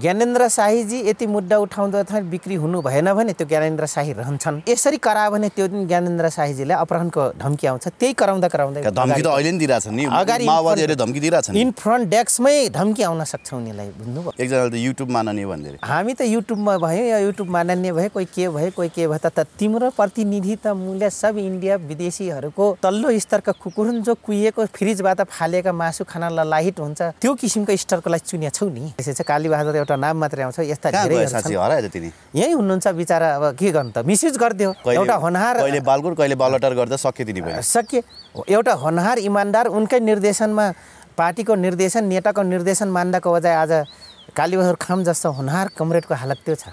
ज्ञानेन्द्र शाहीजी यति मुद्दा उठाउँदाखेरि बिक्री हुनु भएन भने त्यो ज्ञानेन्द्र शाही रहन्छन्। यसरी करायो भने त्यो दिन ज्ञानेन्द्र शाहीजीलाई अपहरणको धम्की आउँछ त्यही कराउँदा कराउँदै धम्की त अहिले नि। अगाडि धम्की दिइरहेछन्। इन फ्रन्ट डेस्कमै धम्की आउन सक्छ उनीलाई बुझ्नुभयो? एकजनाले त युट्युब माननीय भन्दै। हामी त युट्युबमा भयो या युट्युब माननीय भयो कोही के भयो कोही के भयो त तिम्रो प्रतिनिधि त मूल्य सब इन्डिया विदेशीहरूको तल्लो स्तरका कुकुरुन जो कुहिएको फ्रिजबाट फालेका मासु खान ललाहित हुन्छ त्यो किसिमको स्तरको लागि चुनिया छौ नि। त्यसै चाहिँ कालीबहादुर एउटा नाम मात्रै आउँछ यस्ता धेरै यहीँ हुनुहुन्छ बिचरा अब के गर्नु त? मिसयुज गरिदियो। एउटा होनहार कहिले बालकोट कहिले बालटर गर्दा सक्यो तिनी सके एउटा होनहार इमान्दार उनकै निर्देशनमा पार्टीको निर्देशन नेताको निर्देशन मान्दाको बजाय आज कालीबहादुर खाम जस्तो होनहार कमरेडको हालत त्यो छ।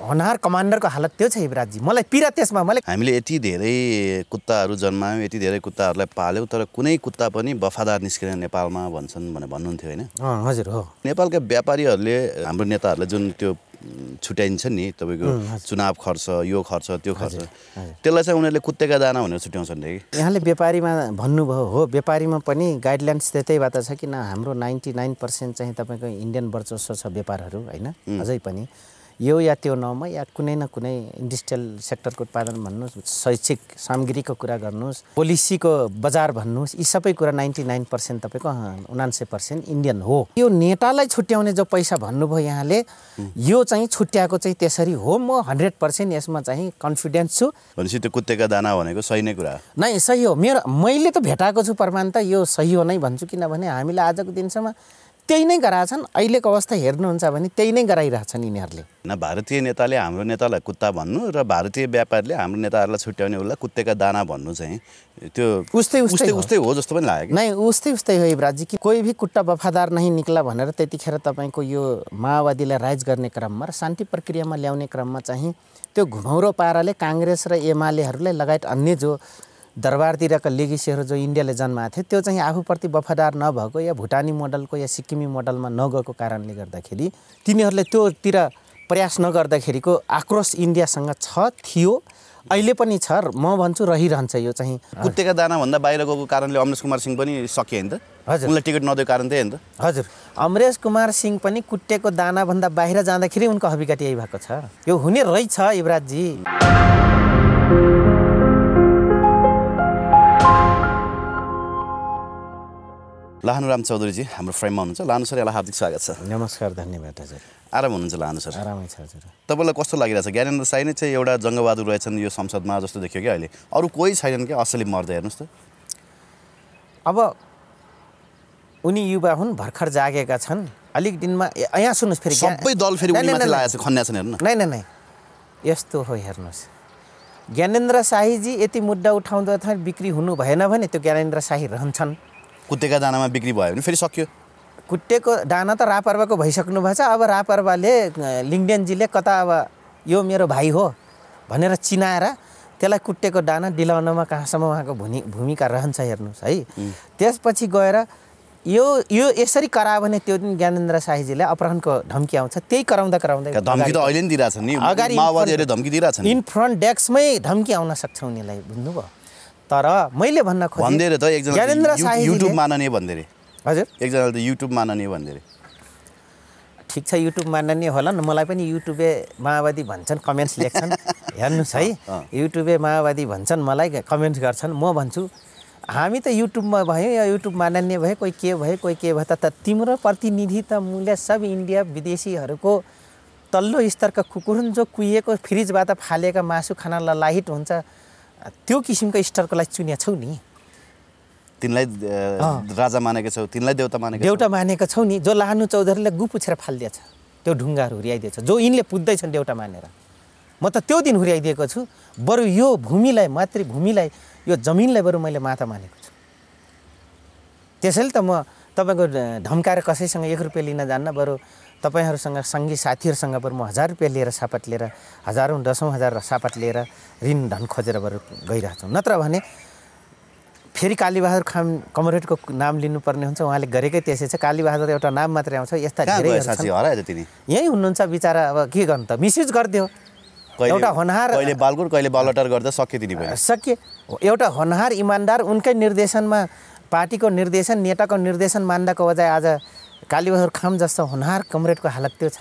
होनहार कमान्डरको हालत त्यो छ युवराजजी। मलाई पीडा त्यसमा मलाई हामीले यति धेरै कुत्ताहरू जन्मायौँ यति धेरै कुत्ताहरूलाई पाल्यौँ तर कुनै कुत्ता पनि वफादार निस्केन नेपालमा भन्छन् भनेर भन्नुहुन्थ्यो होइन? हजुर हो। नेपालका व्यापारीहरूले हाम्रो नेताहरूलाई जुन त्यो छुट्याइन्छ नि तपाईँको चुनाव खर्च यो खर्च त्यो खर्च त्यसलाई चाहिँ उनीहरूले कुत्तेका दाना भनेर छुट्याउँछन् कि यहाँले व्यापारीमा भन्नुभयो हो व्यापारीमा पनि गाइडलाइन्स त्यतैबाट छ कि न हाम्रो नाइन्टी नाइन पर्सेन्ट चाहिँ तपाईँको इन्डियन वर्चस्व छ व्यापारहरू होइन? अझै पनि। यो या त्यो नौमा या कुनै न कुनै इन्डस्ट्रियल सेक्टरको उत्पादन भन्नुहोस् शैक्षिक सामग्रीको कुरा गर्नुहोस् पोलिसीको बजार भन्नुहोस् यी सबै कुरा नाइन्टी नाइन पर्सेन्ट तपाईँको उनान्सय पर्सेन्ट इन्डियन हो। यो नेतालाई छुट्याउने जो पैसा भन्नुभयो यहाँले यो चाहिँ छुट्याएको चाहिँ त्यसरी हो। म हन्ड्रेड पर्सेन्ट यसमा चाहिँ कन्फिडेन्स छु। भनेपछि त्यो कुत्तेका दाना भनेको सही नै कुरा हो। नै सही हो। मेरो मैले त भेटाएको छु प्रमाण त यो सही हो नै भन्छु। किनभने हामीले आजको दिनसम्म त्यही नै गराएछन्। अहिलेको अवस्था हेर्नुहुन्छ भने त्यही नै गराइरहेछन् यिनीहरूले। न भारतीय नेताले हाम्रो नेतालाई कुत्ता भन्नु र भारतीय व्यापारीले हाम्रो नेताहरूलाई छुट्याउने उसलाई कुत्तेका दाना भन्नु चाहिँ त्यो उस्तै उस्तै उस्तै हो। जस्तो पनि लाग्यो नै उस्तै उस्तै हो युवराजी कि कोही भी कुट्टा वफादार नहीं निक्ला भनेर त्यतिखेर तपाईँको यो माओवादीलाई राइज गर्ने क्रममा र शान्ति प्रक्रियामा ल्याउने क्रममा चाहिँ त्यो घुमौरो पाराले काङ्ग्रेस र एमालेहरूलाई लगायत अन्य जो दरबारतिरका लेगिसीहरू जो इन्डियाले जन्माएको थियो त्यो चाहिँ आफूप्रति वफादार नभएको या भुटानी मोडलको या सिक्किमी मोडलमा नगएको कारणले गर्दाखेरि तिनीहरूले त्योतिर प्रयास नगर्दाखेरिको आक्रोश इन्डियासँग छ थियो। अहिले पनि छ म भन्छु रहिरहन्छ यो चाहिँ। कुत्तेका दाना भन्दा बाहिर गएको कारणले अमरेश कुमार सिंह पनि सकियो नि त। हजुर। उनलाई टिकट नदिएको कारण त्यही हो नि त। हजुर। अमरेश कुमार सिंह पनि कुट्टेको दानाभन्दा बाहिर जाँदाखेरि उनको हविगत यही भएको छ। यो हुने रहेछ युवराजजी लानुराम चौधरीजी हाम्रो फ्रेममा हुनुहुन्छ। लानु सर यसलाई हार्दिक स्वागत छ नमस्कार धन्यवाद हजुर आराम हुनुहुन्छ लानु सर? आरामै छ हजुर तपाईँलाई कस्तो लागिरहेछ ज्ञानेन्द्र साई नै चाहिँ एउटा जङ्गबहादुर रहेछन् यो संसदमा जस्तो देखियो कि अहिले। अरू कोही छैनन् क्या? असली मर्दै हेर्नुहोस् त। अब उनी युवा हुन् भर्खर जागेका छन्। अलिक दिनमा यहाँ सुन्नुहोस् फेरि सबै दल फेरि छ खन्या छन् हेर्नु न। नै नै यस्तो हो हेर्नुहोस्। ज्ञानेन्द्र शाहीजी यति मुद्दा उठाउँदाखेरि बिक्री हुनु भएन भने त्यो ज्ञानेन्द्र शाही रहन्छन्। कुत्तेका दानामा बिक्री भयो भने फेरि सक्यो। कुट्टेको दाना त रापर्वाको भइसक्नु भएको छ अब रापर्वाले अ, लिङ्गडेनजीले कता अब यो मेरो भाइ हो भनेर चिनाएर त्यसलाई कुट्टेको दाना दिलाउनमा कहाँसम्म उहाँको भूमि भूमिका रहन्छ हेर्नुहोस् है। त्यसपछि गएर यो यो यसरी करायो भने त्यो दिन ज्ञानेन्द्र शाहीजीले अपहरणको धम्की आउँछ त्यही कराउँदा कराउँदै धम्की त अहिले नि दिइरहेछन् नि? अगाडि इन फ्रन्ट डेस्कमै धम्की आउन सक्छ उनीलाई बुझ्नुभयो? तर मैले भन्न खोजेँ त एकजना युट्युब माननीय भन्दै अरे हजुर। एकजनाले त युट्युब माननीय भन्दै अरे ठिक छ युट्युब मान्ने होला नि। मलाई पनि युट्युबे माओवादी भन्छन् कमेन्ट्स लेख्छन्। हेर्नुहोस् है युट्युबे माओवादी भन्छन् मलाई कमेन्ट्स गर्छन् म भन्छु हामी त युट्युबमा भयो या युट्युब मान्य भयो कोही के भयो कोही के भयो त तिम्रो प्रतिनिधि त मूल्य सब इन्डिया विदेशीहरूको तल्लो स्तरका कुकुरुन जो कुहिएको फ्रिजबाट फालेका मासु खान ललाहित हुन्छ। त्यो किसिमको स्तरको लागि चुनिया छौ नि। तिनलाई राजा मानेको छौ तिनलाई देउता मानेको देउटा मानेको छौ नि जो लानु चौधरीले गु पुछेर फालिदिएछ त्यो ढुङ्गाहरू हुर्याइदिएछ जो यिनले पुज्दैछन् देउटा मानेर। म त त्यो दिन हुर्याइदिएको छु बरु यो भूमिलाई मातृभूमिलाई यो जमिनलाई बरु मैले माता मानेको छु। त्यसैले त म तपाईँको ढ- धम्काएर कसैसँग एक रुपियाँ लिन जान्न बरु तपाईँहरूसँग सङ्गी साथीहरूसँग बरु म हजार रुपियाँ लिएर सापट लिएर हजारौँ दसौँ हजार सापट लिएर ऋण धन खोजेर बरु गइरहेको छु। नत्र भने फेरि कालीबहादुर खाम कमरेडको नाम लिनुपर्ने हुन्छ उहाँले गरेकै त्यसै छ। कालीबहादुर एउटा नाम मात्रै आउँछ यस्ता धेरै यहीँ हुनुहुन्छ बिचरा अब के गर्नु त? मिसयुज गरिदियो। एउटा होनहार बालकोट कहिले बालटर गर्दा सक्यो तिनी सके एउटा होनहार इमान्दार उनकै निर्देशनमा पार्टीको निर्देशन नेताको निर्देशन मान्दाको बजाय आज कालीबहादुर खाम जस्तो होनहार कमरेडको हालत त्यो छ।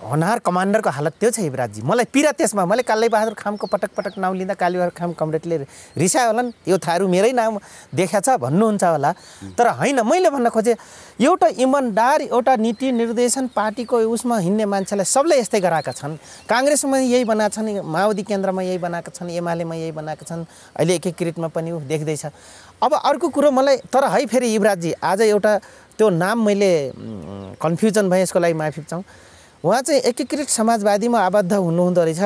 होनहार कमान्डरको हालत त्यो छ युवराजी मलाई पीडा त्यसमा मैले कालीबहादुर खामको पटक पटक नाउँ लिँदा कालीबहादुर खाम कमरेडले रिसायो होला नि यो थारू मेरै नाम देखा छ भन्नुहुन्छ होला। तर होइन मैले भन्न खोजेँ एउटा इमान्दार एउटा नीति निर्देशन पार्टीको उसमा हिँड्ने मान्छेलाई सबले यस्तै गराएका छन्। काङ्ग्रेसमा यही बनाएका छन् माओवादी केन्द्रमा यही बनाएका छन् एमालेमा यही बनाएका छन् अहिले एकीकृतमा पनि ऊ देख्दैछ। अब अर्को कुरो मलाई तर है फेरि युवराजी आज एउटा त्यो नाम मैले कन्फ्युजन भएँ यसको लागि माफी चाहँ उहाँ चाहिँ एकीकृत समाजवादीमा आबद्ध हुनुहुँदो रहेछ।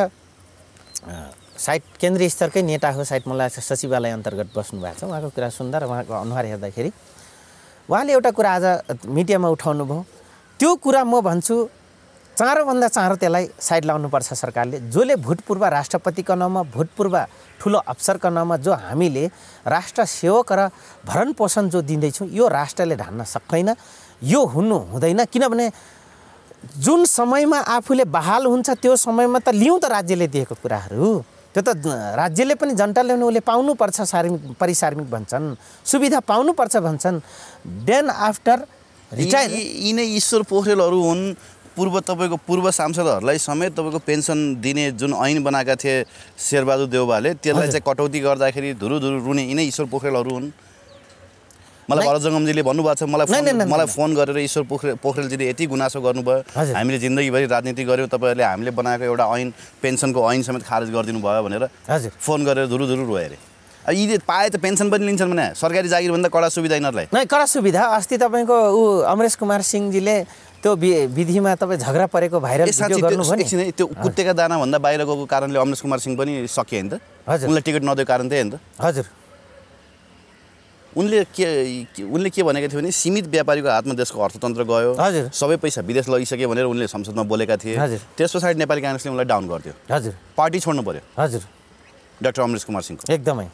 सायद केन्द्रीय स्तरकै नेता हो सायद मलाई लाग्छ सचिवालय अन्तर्गत बस्नु भएको छ। उहाँको कुरा सुन्दा र उहाँको अनुहार हेर्दाखेरि। उहाँले एउटा कुरा आज मिडियामा उठाउनु भयो त्यो कुरा म भन्छु चाँडोभन्दा चाँडो त्यसलाई साइड लाउनुपर्छ सरकारले। जसले भूतपूर्व राष्ट्रपतिको नाममा भूतपूर्व ठुलो अफसरको नाममा जो हामीले राष्ट्र सेवक र भरण पोषण जो दिँदैछौँ यो राष्ट्रले ढान्न सक्दैन यो हुनु हुँदैन। किनभने जुन समयमा आफूले बहाल हुन्छ त्यो समयमा त लिउँ त राज्यले दिएको कुराहरू। त्यो त राज्यले पनि जनताले पनि उसले पाउनुपर्छ सार्मिक परिसार्मिक भन्छन् सुविधा पाउनुपर्छ भन्छन्। देन आफ्टर रिटायर यिनै ईश्वर पोखरेलहरू हुन् पूर्व तपाईँको पूर्व सांसदहरूलाई समेत तपाईँको पेन्सन दिने जुन ऐन बनाएका थिए शेरबहादुर देउबाले त्यसलाई चाहिँ कटौती गर्दाखेरि धुरु धुरु रुने यिनै ईश्वर पोखरेलहरू हुन्। मलाई भरत जङ्गमजीले भन्नुभएको छ मलाई मलाई। फोन गरेर ईश्वर पोखरेल पोखरेलजीले यति गुनासो गर्नुभयो। हामीले जिन्दगीभरि राजनीति गऱ्यौँ तपाईँहरूले हामीले बनाएको एउटा ऐन पेन्सनको ऐन समेत खारेज गरिदिनु भयो भनेर फोन गरेर धुरु धुरु रोयो अरे यिले पाए त पेन्सन पनि लिन्छन् भने सरकारी जागिरभन्दा कडा सुविधा यिनीहरूलाई। नै कडा सुविधा अस्ति तपाईँको ऊ अमरेश कुमार सिंहजीले त्यो विधिमा तपाईँ झगडा परेको भाइरल त्यो गर्नुभयो कुत्तेका दानाभन्दा बाहिर गएको कारणले अमरेश कुमार सिंह पनि सकिए नि त। हजुर। उनलाई टिकट नदिएको कारण त्यही हो नि त। हजुर। उनले के के- उनले के भनेका थियो भने सीमित व्यापारीको हातमा देशको अर्थतन्त्र गयो। हजुर। सबै पैसा विदेश लगिसक्यो भनेर उनले संसदमा बोलेका थिए। हजुर। त्यस पछाडि नेपाली काङ्ग्रेसले उनलाई डाउन गरिदियो। हजुर। पार्टी छोड्नु पर्यो। हजुर। डाक्टर अमरेश कुमार सिंहको। एकदमै।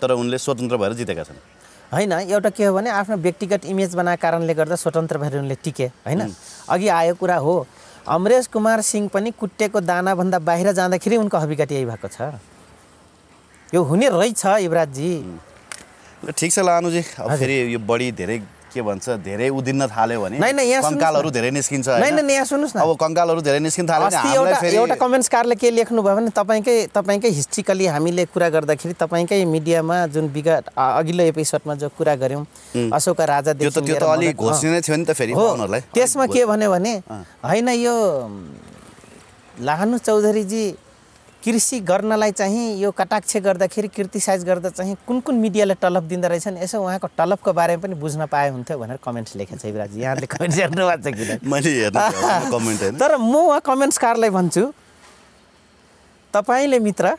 तर उनले स्वतन्त्र भएर जितेका छन्। होइन एउटा के हो भने आफ्नो व्यक्तिगत इमेज बनाएको कारणले गर्दा स्वतन्त्र भएर उनले टिके होइन? अघि आयो कुरा हो अमरेश कुमार सिंह पनि कुट्टेको दानाभन्दा बाहिर जाँदाखेरि उनको हविगत यही भएको छ। यो हुने रहेछ युवराजजी ठिक छ लानुजी। अब फेरि यो बढी धेरै के भन्छ धेरै उदिन्न थाल्यो भने कङ्कालहरू। धेरै निस्किन्छ यहाँ सुन्नुहोस् न। अब कङ्कालहरू धेरै निस्किन थाल्यो एउटा कमेन्ट्सकारले के लेख्नु भयो भने तपाईँकै तपाईँकै हिस्ट्रिकली हामीले कुरा गर्दाखेरि तपाईँकै मिडियामा जुन विगत अघिल्लो एपिसोडमा जो कुरा गऱ्यौँ अशोक राजा त्यो त अलिक घोषणा नै थियो नि त फेरि त्यसमा के भन्यो भने होइन यो लाहानु चौधरीजी कृषि गर्नलाई चाहिँ यो कटाक्ष गर्दाखेरि क्रिटिसाइज गर्दा चाहिँ कुन कुन मिडियाले टलप दिँदो रहेछन् यसो उहाँको टलपको बारेमा पनि बुझ्न पाए हुन्थ्यो भनेर कमेन्ट्स लेखेको छ युवराजी यहाँले कमेन्ट्स हेर्नु भएको छ किन मैले होइन। तर म उहाँ कमेन्ट्सकारलाई भन्छु तपाईँले मित्र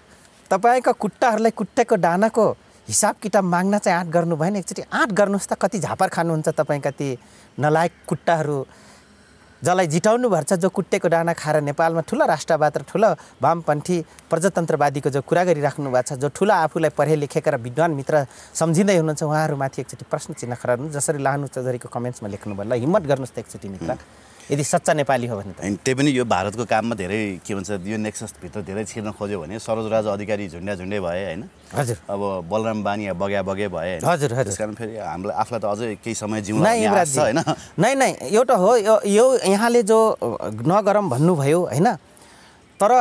तपाईँका कुट्टाहरूलाई कुट्टेको दानाको हिसाब किताब माग्न चाहिँ आँट गर्नु भएन एकचोटि आँट गर्नुहोस् त कति झापर खानुहुन्छ तपाईँका ती नलायक कुट्टाहरू जसलाई जिताउनु भएको छ जो कुट्टेको दाना खाएर नेपालमा ठुलो राष्ट्रवाद र ठुलो वामपन्थी प्रजातन्त्रवादीको जो कुरा गरिराख्नु भएको छ जो ठुलो आफूलाई पढे लेखेका र विद्वान मित्र सम्झिँदै हुनुहुन्छ उहाँहरूमाथि एकचोटि प्रश्न चिन्ह गर्नु जसरी लाहनु चौधरीको कमेन्ट्समा लेख्नुभयो। ल हिम्मत गर्नुहोस् त एकचोटि मित्र। यदि सच्चा नेपाली हो भने त। त्यही पनि यो भारतको काममा धेरै के भन्छ यो नेक्ससभित्र धेरै छिर्न खोज्यो भने सरोजराज अधिकारी झुन्ड्या झुन्डे भए होइन। हजुर। अब बलराम बानिया बगे बगे भए? हजुर, हजुर। त्यस कारण फेरि हामीलाई आफूलाई त अझै केही समय छ होइन। नै नै एउटा हो यो यहाँले जो नगरम भन्नुभयो होइन तर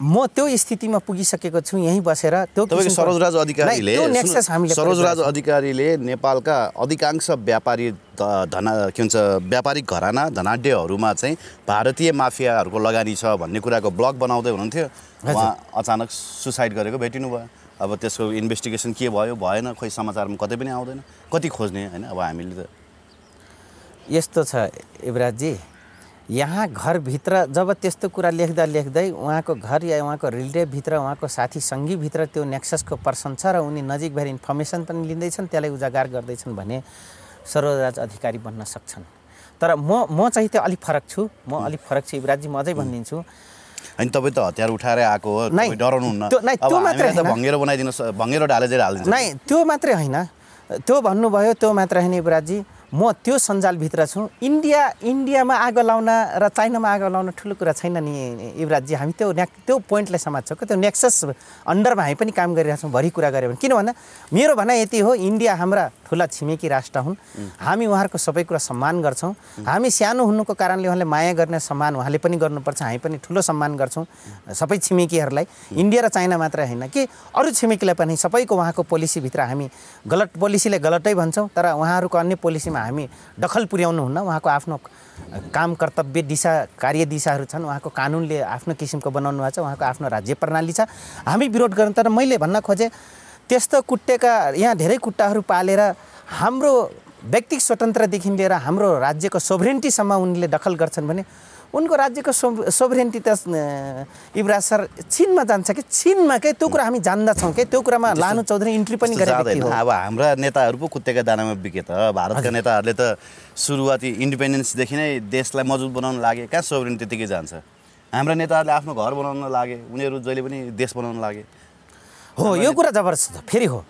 म त्यो स्थितिमा पुगिसकेको छु यहीँ बसेर त्यो तपाईँको सरोजराज अधिकारीले सरोजराज अधिकारीले नेपालका अधिकांश व्यापारी धना के भन्छ व्यापारिक घराना धनाढ्यहरूमा चाहिँ भारतीय माफियाहरूको लगानी छ भन्ने कुराको ब्लग बनाउँदै हुनुहुन्थ्यो। उहाँ अचानक सुसाइड गरेको भेटिनु भयो अब त्यसको इन्भेस्टिगेसन के भयो भएन खोइ समाचारमा कतै पनि आउँदैन। कति खोज्ने होइन? अब हामीले त यस्तो छ युवराजजी यहाँ घरभित्र जब त्यस्तो कुरा लेख्दा लेख्दै उहाँको घर या उहाँको रिलेटिभभित्र उहाँको साथी सङ्गीभित्र त्यो नेक्ससको पर्सन छ र उनी नजिक भएर इन्फर्मेसन पनि लिँदैछन् त्यसलाई उजागर गर्दैछन् भने सरोजराज अधिकारी बन्न सक्छन्। तर म म चाहिँ त्यो अलिक फरक छु। म अलिक फरक छु युवराजजी म अझै भनिदिन्छु। होइन तपाईँ त हतियार उठाएर आएको हो डराउनुहुन्न। त्यो- मात्रै। भङ्गेरो बनाइदिनु भङ्गेरो ढाले चाहिँ हालिदिन्छ नै त्यो मात्रै होइन। त्यो भन्नुभयो त्यो मात्र होइन युवराजी म त्यो सञ्जालभित्र छु। इन्डिया इन्डियामा आगो लाउन र चाइनामा आगो लाउन ठुलो कुरा छैन नि युवराजजी। हामी त्यो न्याक त्यो पोइन्टलाई समात्छौँ क्या त्यो नेक्सस अन्डरमा हामी पनि काम गरिरहेछौँ भरि कुरा गऱ्यो भने। किन भन्दा मेरो भनाइ यति हो इन्डिया हाम्रा ठुला छिमेकी राष्ट्र हुन्। हामी उहाँहरूको सबै कुरा सम्मान गर्छौँ। हामी सानो हुनुको कारणले उहाँले माया गर्ने सम्मान उहाँले पनि गर्नुपर्छ। हामी पनि ठुलो सम्मान गर्छौँ सबै छिमेकीहरूलाई। इन्डिया र चाइना मात्र होइन कि अरू छिमेकीलाई पनि सबैको उहाँको पोलिसीभित्र हामी गलत पोलिसीले गलतै भन्छौँ तर उहाँहरूको अन्य पोलिसीमा हामी दखल पुर्याउनु हुन्न। उहाँको आफ्नो काम कर्तव्य दिशा कार्य दिशाहरू छन्। उहाँको कानुनले आफ्नो किसिमको बनाउनु भएको छ। उहाँको आफ्नो राज्य प्रणाली छ। हामी विरोध गर्नु तर मैले भन्न खोजेँ त्यस्तो कुट्टेका यहाँ धेरै कुट्टाहरू पालेर हाम्रो व्यक्तिगत स्वतन्त्रदेखि लिएर हाम्रो राज्यको सोभरेन्टीसम्म उनले दखल गर्छन् भने उनको राज्यको सो सोभरेन्टी त युवराज सर चिनमा जान्छ कि? चिनमा के? त्यो कुरा हामी जान्दछौँ कि? त्यो कुरामा लानु चौधरी इन्ट्री पनि गरेको अब हाम्रा नेताहरू पो कुत्तेका दानामा बिके त। भारतका नेताहरूले त सुरुवाती इन्डिपेन्डेन्सदेखि नै देशलाई मजबुत बनाउन लागे। कहाँ सोभरेन त्यतिकै जान्छ? हाम्रा नेताहरूले आफ्नो घर बनाउन लागे। उनीहरू जहिले पनि देश बनाउन लागे। हो यो कुरा जबरजस्त। फेरि हो।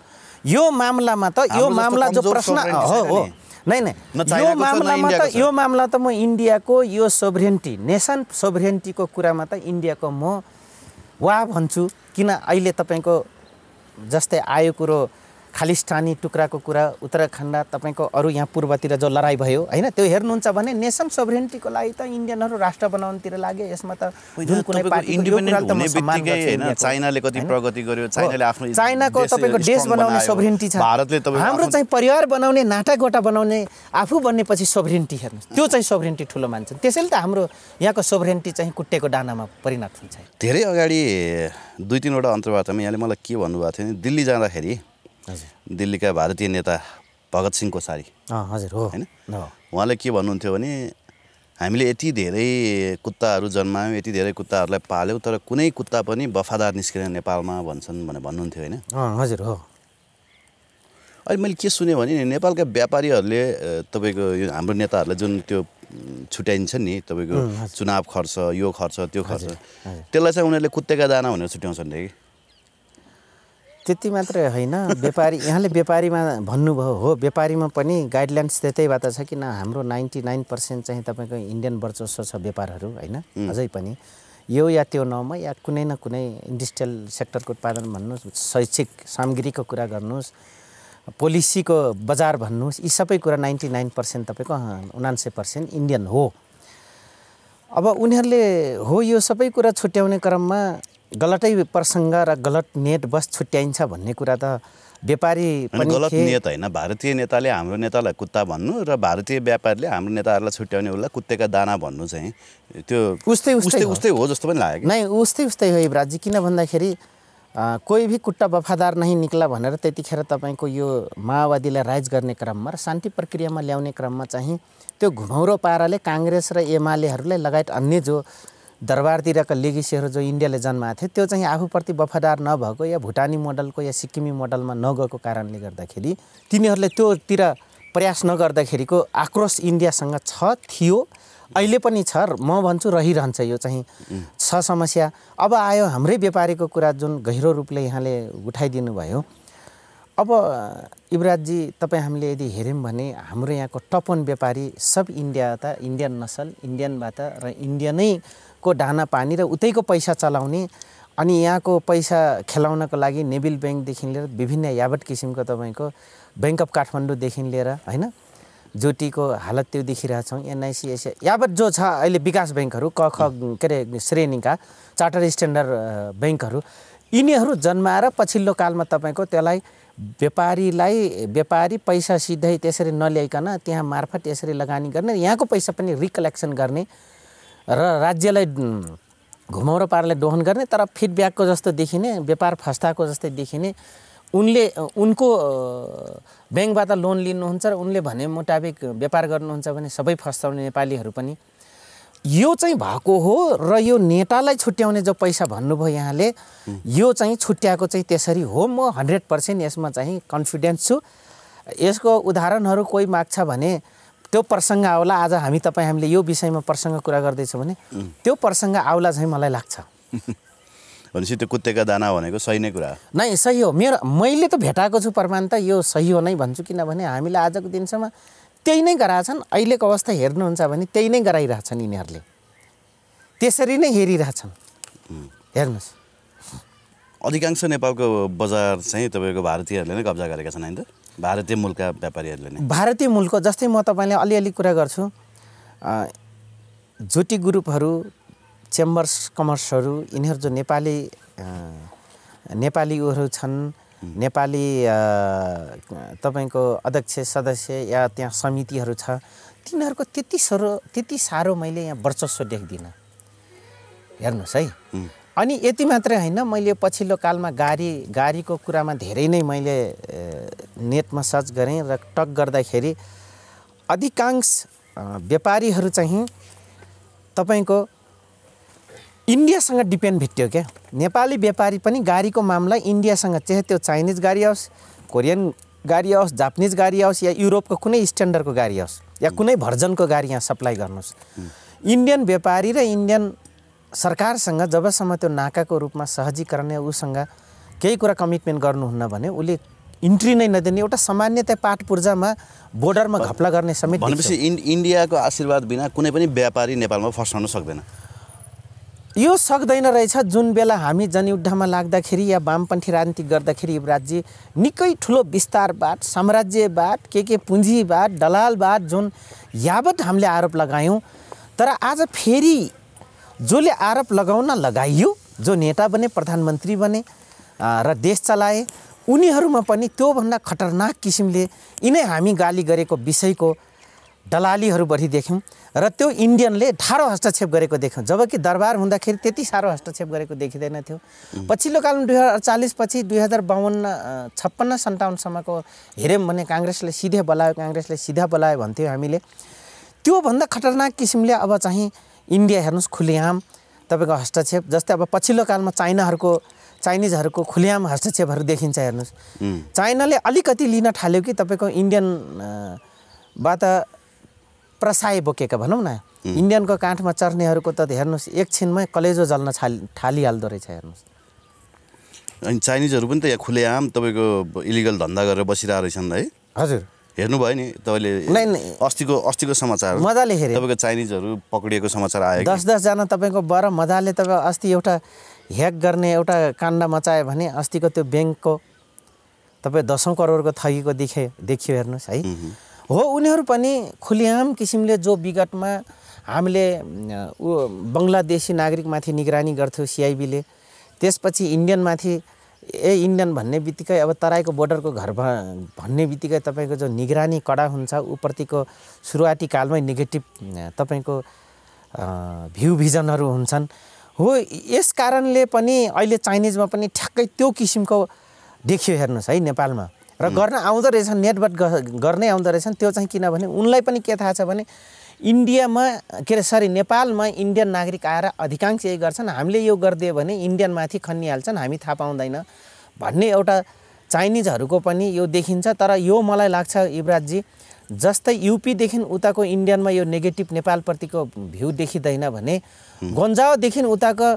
यो मामलामा त यो मामला जो प्रश्न हो हो। नि। नै यो मामलामा त। यो मामला त म इन्डियाको यो सोभरेन्टी नेसन सोभरेन्टीको कुरामा त इन्डियाको म वा भन्छु किन अहिले तपाईँको जस्तै आयो कुरो खालिस्तानी टुक्राको कुरा उत्तराखण्ड तपाईँको अरू यहाँ पूर्वतिर जो लडाइँ भयो होइन त्यो हेर्नुहुन्छ भने नेसन सोभरेन्टीको लागि त इन्डियनहरू राष्ट्र बनाउनतिर लाग्यो। यसमा त चाइनाले कति? प्रगति गर्यो चाइनाले आफ्नो चाइनाको तपाईँको देश बनाउने। सोभरेन्टी छ। भारतले हाम्रो चाहिँ परिवार बनाउने नाटागोटा बनाउने आफू बन्नेपछि सोभरेन्टी हेर्नुहोस्। त्यो चाहिँ सोभरेन्टी ठुलो मान्छन्। त्यसैले त हाम्रो यहाँको सोभरेन्टी चाहिँ कुट्टेको दानामा परिणत हुन्छ। धेरै अगाडि दुई तिनवटा अन्तर्वार्तामा यहाँले मलाई के भन्नुभएको थियो भने दिल्ली जाँदाखेरि दिल्लीका भारतीय नेता भगत सिंह कोसारी। हजुर हो। होइन? उहाँले के भन्नुहुन्थ्यो भने हामीले यति धेरै कुत्ताहरू जन्मायौँ यति धेरै कुत्ताहरूलाई पाल्यौँ तर कुनै कुत्ता पनि वफादार निस्केन नेपालमा भन्छन् भनेर भन्नुहुन्थ्यो होइन? हजुर हो। अहिले मैले के सुनेँ भने नेपालका व्यापारीहरूले तपाईँको यो हाम्रो नेताहरूलाई जुन त्यो छुट्याइन्छ नि तपाईँको चुनाव खर्च यो खर्च त्यो खर्च त्यसलाई चाहिँ उनीहरूले कुत्तेका दाना भनेर छुट्याउँछन् कि? त्यति मात्रै होइन। व्यापारी यहाँले व्यापारीमा भन्नुभयो हो व्यापारीमा पनि गाइडलाइन्स त्यतैबाट छ किन हाम्रो नाइन्टी नाइन पर्सेन्ट चाहिँ तपाईँको इन्डियन वर्चस्व छ व्यापारहरू होइन? अझै पनि। यो या त्यो नौमा या कुनै न कुनै इन्डस्ट्रियल सेक्टरको उत्पादन भन्नुहोस् शैक्षिक सामग्रीको कुरा गर्नुहोस् पोलिसीको बजार भन्नुहोस् यी सबै कुरा नाइन्टी नाइन पर्सेन्ट तपाईँको उनान्सय पर्सेन्ट इन्डियन हो। अब उनीहरूले हो यो सबै कुरा छुट्याउने क्रममा गलतै प्रसङ्ग र गलत नेट बस छुट्याइन्छ भन्ने कुरा त व्यापारी पनि गलत नियत होइन भारतीय नेताले हाम्रो नेतालाई कुत्ता भन्नु र भारतीय व्यापारीले हाम्रो नेताहरूलाई छुट्याउने उसलाई कुत्तेका दाना भन्नु चाहिँ त्यो उस्तै उस्तै उस्तै हो। जस्तो पनि लाग्यो नै उस्तै उस्तै हो युवराजी किन भन्दाखेरि कोही भी कुट्टा वफादार नहीं निक्ला भनेर त्यतिखेर तपाईँको यो माओवादीलाई राइज गर्ने क्रममा र शान्ति प्रक्रियामा ल्याउने क्रममा चाहिँ त्यो घुमौरो पाराले काङ्ग्रेस र एमालेहरूलाई लगायत अन्य जो दरबारतिरका लेगेसीहरू जो इन्डियाले जन्माएको थियो त्यो चाहिँ आफूप्रति वफादार नभएको या भुटानी मोडलको या सिक्किमी मोडलमा नगएको कारणले गर्दाखेरि तिनीहरूले त्योतिर प्रयास नगर्दाखेरिको आक्रोश इन्डियासँग छ थियो। अहिले पनि छ म भन्छु रहिरहन्छ यो चाहिँ छ समस्या। अब आयो हाम्रै व्यापारीको कुरा जुन गहिरो रूपले यहाँले उठाइदिनु भयो। अब युवराजजी तपाईँ हामीले यदि हेऱ्यौँ भने हाम्रो यहाँको टप वान व्यापारी सब इन्डिया त इन्डियन नसल इन्डियनबाट र इन्डियनैको दाना पानी र उतैको पैसा चलाउने अनि यहाँको पैसा खेलाउनको लागि नेबिल ब्याङ्कदेखि लिएर विभिन्न यावत किसिमको तपाईँको ब्याङ्क अफ काठमाडौँदेखि लिएर होइन जोटीको हालत त्यो देखिरहेछौँ एनआइसी यावत जो छ अहिले विकास ब्याङ्कहरू क ख के अरे श्रेणीका चार्टर स्ट्यान्डर्ड ब्याङ्कहरू यिनीहरू जन्माएर पछिल्लो कालमा तपाईँको त्यसलाई व्यापारीलाई व्यापारी पैसा सिधै त्यसरी नल्याइकन त्यहाँ मार्फत यसरी लगानी गर्ने यहाँको पैसा पनि रिकलेक्सन गर्ने र राज्यलाई घुमाउरो पाराले दोहन गर्ने तर फिडब्याकको जस्तो देखिने व्यापार फस्ताको जस्तै देखिने उनले उनको ब्याङ्कबाट लोन लिनुहुन्छ र उनले भने मुताबिक व्यापार गर्नुहुन्छ भने सबै फस्ताउने नेपालीहरू पनि। यो चाहिँ भएको हो र यो नेतालाई छुट्याउने जो पैसा भन्नुभयो यहाँले यो चाहिँ छुट्याएको चाहिँ त्यसरी हो। म हन्ड्रेड पर्सेन्ट यसमा चाहिँ कन्फिडेन्स छु। यसको उदाहरणहरू कोही माग्छ भने त्यो प्रसङ्ग आउला आज हामी तपाईँ हामीले यो विषयमा प्रसङ्ग कुरा गर्दैछौँ भने त्यो प्रसङ्ग आउला चाहिँ मलाई लाग्छ। भनेपछि त्यो कुत्तेका दाना भनेको सही नै कुरा हो। नै सही हो। मेरो मैले त भेटाएको छु प्रमाण त यो सही हो नै भन्छु किनभने हामीले आजको दिनसम्म त्यही नै गराएछन्। अहिलेको अवस्था हेर्नुहुन्छ भने त्यही नै गराइरहेछन् यिनीहरूले। त्यसरी नै हेरिरहेछन्। हेर्नुहोस्। अधिकांश नेपालको बजार चाहिँ तपाईँको भारतीयहरूले नै कब्जा गरेका छन् होइन त? भारतीय मूलका व्यापारीहरूले नै। भारतीय मूलको जस्तै म तपाईँलाई अलिअलि कुरा गर्छु जुटी ग्रुपहरू चेम्बर्स कमर्सहरू यिनीहरू जो नेपाली अ, नेपाली उहरू छन् नेपाली तपाईँको अध्यक्ष सदस्य या त्यहाँ समितिहरू छ तिनीहरूको त्यति साह्रो त्यति साह्रो मैले यहाँ वर्चस्व देख्दिनँ। हेर्नुहोस् है। अनि यति मात्रै होइन मैले पछिल्लो कालमा गाडी गाडीको कुरामा धेरै नै मैले नेटमा सर्च गरेँ र टक गर्दाखेरि अधिकांश व्यापारीहरू चाहिँ तपाईँको इन्डियासँग डिपेन्ड भेट्यो क्या। नेपाली व्यापारी पनि गाडीको मामला इन्डियासँग चाहे त्यो चाइनिज गाडी आओस् कोरियन गाडी आओस् जापानिज गाडी आओस् या युरोपको कुनै स्ट्यान्डर्डको गाडी आओस् या कुनै भर्जनको गाडी यहाँ सप्लाई गर्नुहोस्। इन्डियन व्यापारी र इन्डियन सरकारसँग जबसम्म त्यो नाकाको रूपमा सहजीकरण या उसँग केही कुरा कमिटमेन्ट गर्नुहुन्न भने उसले इन्ट्री नै नदिने एउटा सामान्यतया पाठ पूर्जामा बोर्डरमा घपला गर्ने समेत। भनेपछि इन् इन्डियाको आशीर्वाद बिना कुनै पनि व्यापारी नेपालमा फस्टाउन सक्दैन यो सक्दैन रहेछ जुन बेला हामी जनयुद्धमा लाग्दाखेरि या वामपन्थी राजनीति गर्दाखेरि युवराजजी निकै ठुलो विस्तारवाद साम्राज्यवाद के के पुँजीवाद दलालवाद जुन यावत हामीले आरोप लगायौँ तर आज फेरि जसले आरोप लगाउन लगाइयो जो नेता बने प्रधानमन्त्री बने र देश चलाए उनीहरूमा पनि त्योभन्दा खतरनाक किसिमले यिनै हामी गाली गरेको विषयको दलालीहरू बढी देख्यौँ र त्यो इन्डियनले ठाडो हस्तक्षेप गरेको देख्यौँ। जबकि दरबार हुँदाखेरि त्यति साह्रो हस्तक्षेप गरेको देखिँदैन थियो पछिल्लो कालमा दुई हजार अडचालिस पछि दुई हजार बाहन्न छप्पन्न सन्ताउन्नसम्मको हेऱ्यौँ भने काङ्ग्रेसले सिधै बोलायो काङ्ग्रेसले सिधा बोलायो भन्थ्यौँ हामीले। त्योभन्दा खतरनाक किसिमले अब चाहिँ इन्डिया हेर्नुहोस् खुलेआम तपाईँको हस्तक्षेप जस्तै अब पछिल्लो कालमा चाइनाहरूको चाइनिजहरूको खुलेआम हस्तक्षेपहरू देखिन्छ हेर्नुहोस्। चाइनाले अलिकति लिन थाल्यो कि तपाईँको इन्डियन बाट प्रसाय बोकेका भनौँ न। इन्डियनको काठमा चढ्नेहरूको त हेर्नुहोस् एकछिनमै कलेजो जल्न छाल थालिहाल्दो रहेछ हेर्नुहोस्। अनि चाइनिजहरू पनि त यहाँ खुलेआम तपाईँको इलिगल धन्दा गरेर बसिरहेको रहेछन् है? हजुर। हेर्नुभयो नि तपाईँले। अस्तिको अस्तिको समाचार मजाले हेरेँ तपाईँको चाइनिजहरू पक्रिएको समाचार आयो? दस दसजना तपाईँको बर मजाले तपाईँ अस्ति एउटा ह्याक गर्ने एउटा काण्ड मचायो भने अस्तिको त्यो ब्याङ्कको तपाईँ दसौँ करोडको ठगीको देखे देखियो हेर्नुहोस् है हो उनीहरू पनि खुलेआम किसिमले जो विगतमा हामीले ऊ बङ्गलादेशी नागरिकमाथि निगरानी गर्थ्यो सिआइबीले त्यसपछि इन्डियनमाथि ए इन्डियन भन्ने बित्तिकै अब तराईको बोर्डरको घर भन्ने बित्तिकै तपाईँको जो निगरानी कडा हुन्छ ऊप्रतिको सुरुवाती कालमै नेगेटिभ तपाईँको भ्यू भिजनहरू हुन्छन्। हो यस कारणले पनि अहिले चाइनिजमा पनि ठ्याक्कै त्यो किसिमको देखियो हेर्नुहोस् है नेपालमा। र गर्न आउँदो रहेछन् नेटवर्क गर्नै आउँदो रहेछन् त्यो चाहिँ किनभने उनलाई पनि के थाहा छ भने इन्डियामा के अरे सरी नेपालमा इन्डियन नागरिक आएर अधिकांश यही गर्छन्। हामीले यो गरिदियो भने इन्डियनमाथि खनिहाल्छन् हामी थाहा पाउँदैन भन्ने एउटा चाइनिजहरूको पनि यो देखिन्छ। तर यो मलाई लाग्छ युवराजजी जस्तै युपीदेखि उताको इन्डियनमा यो नेगेटिभ नेपालप्रतिको भ्यू देखिँदैन भने गन्जाओदेखि उताको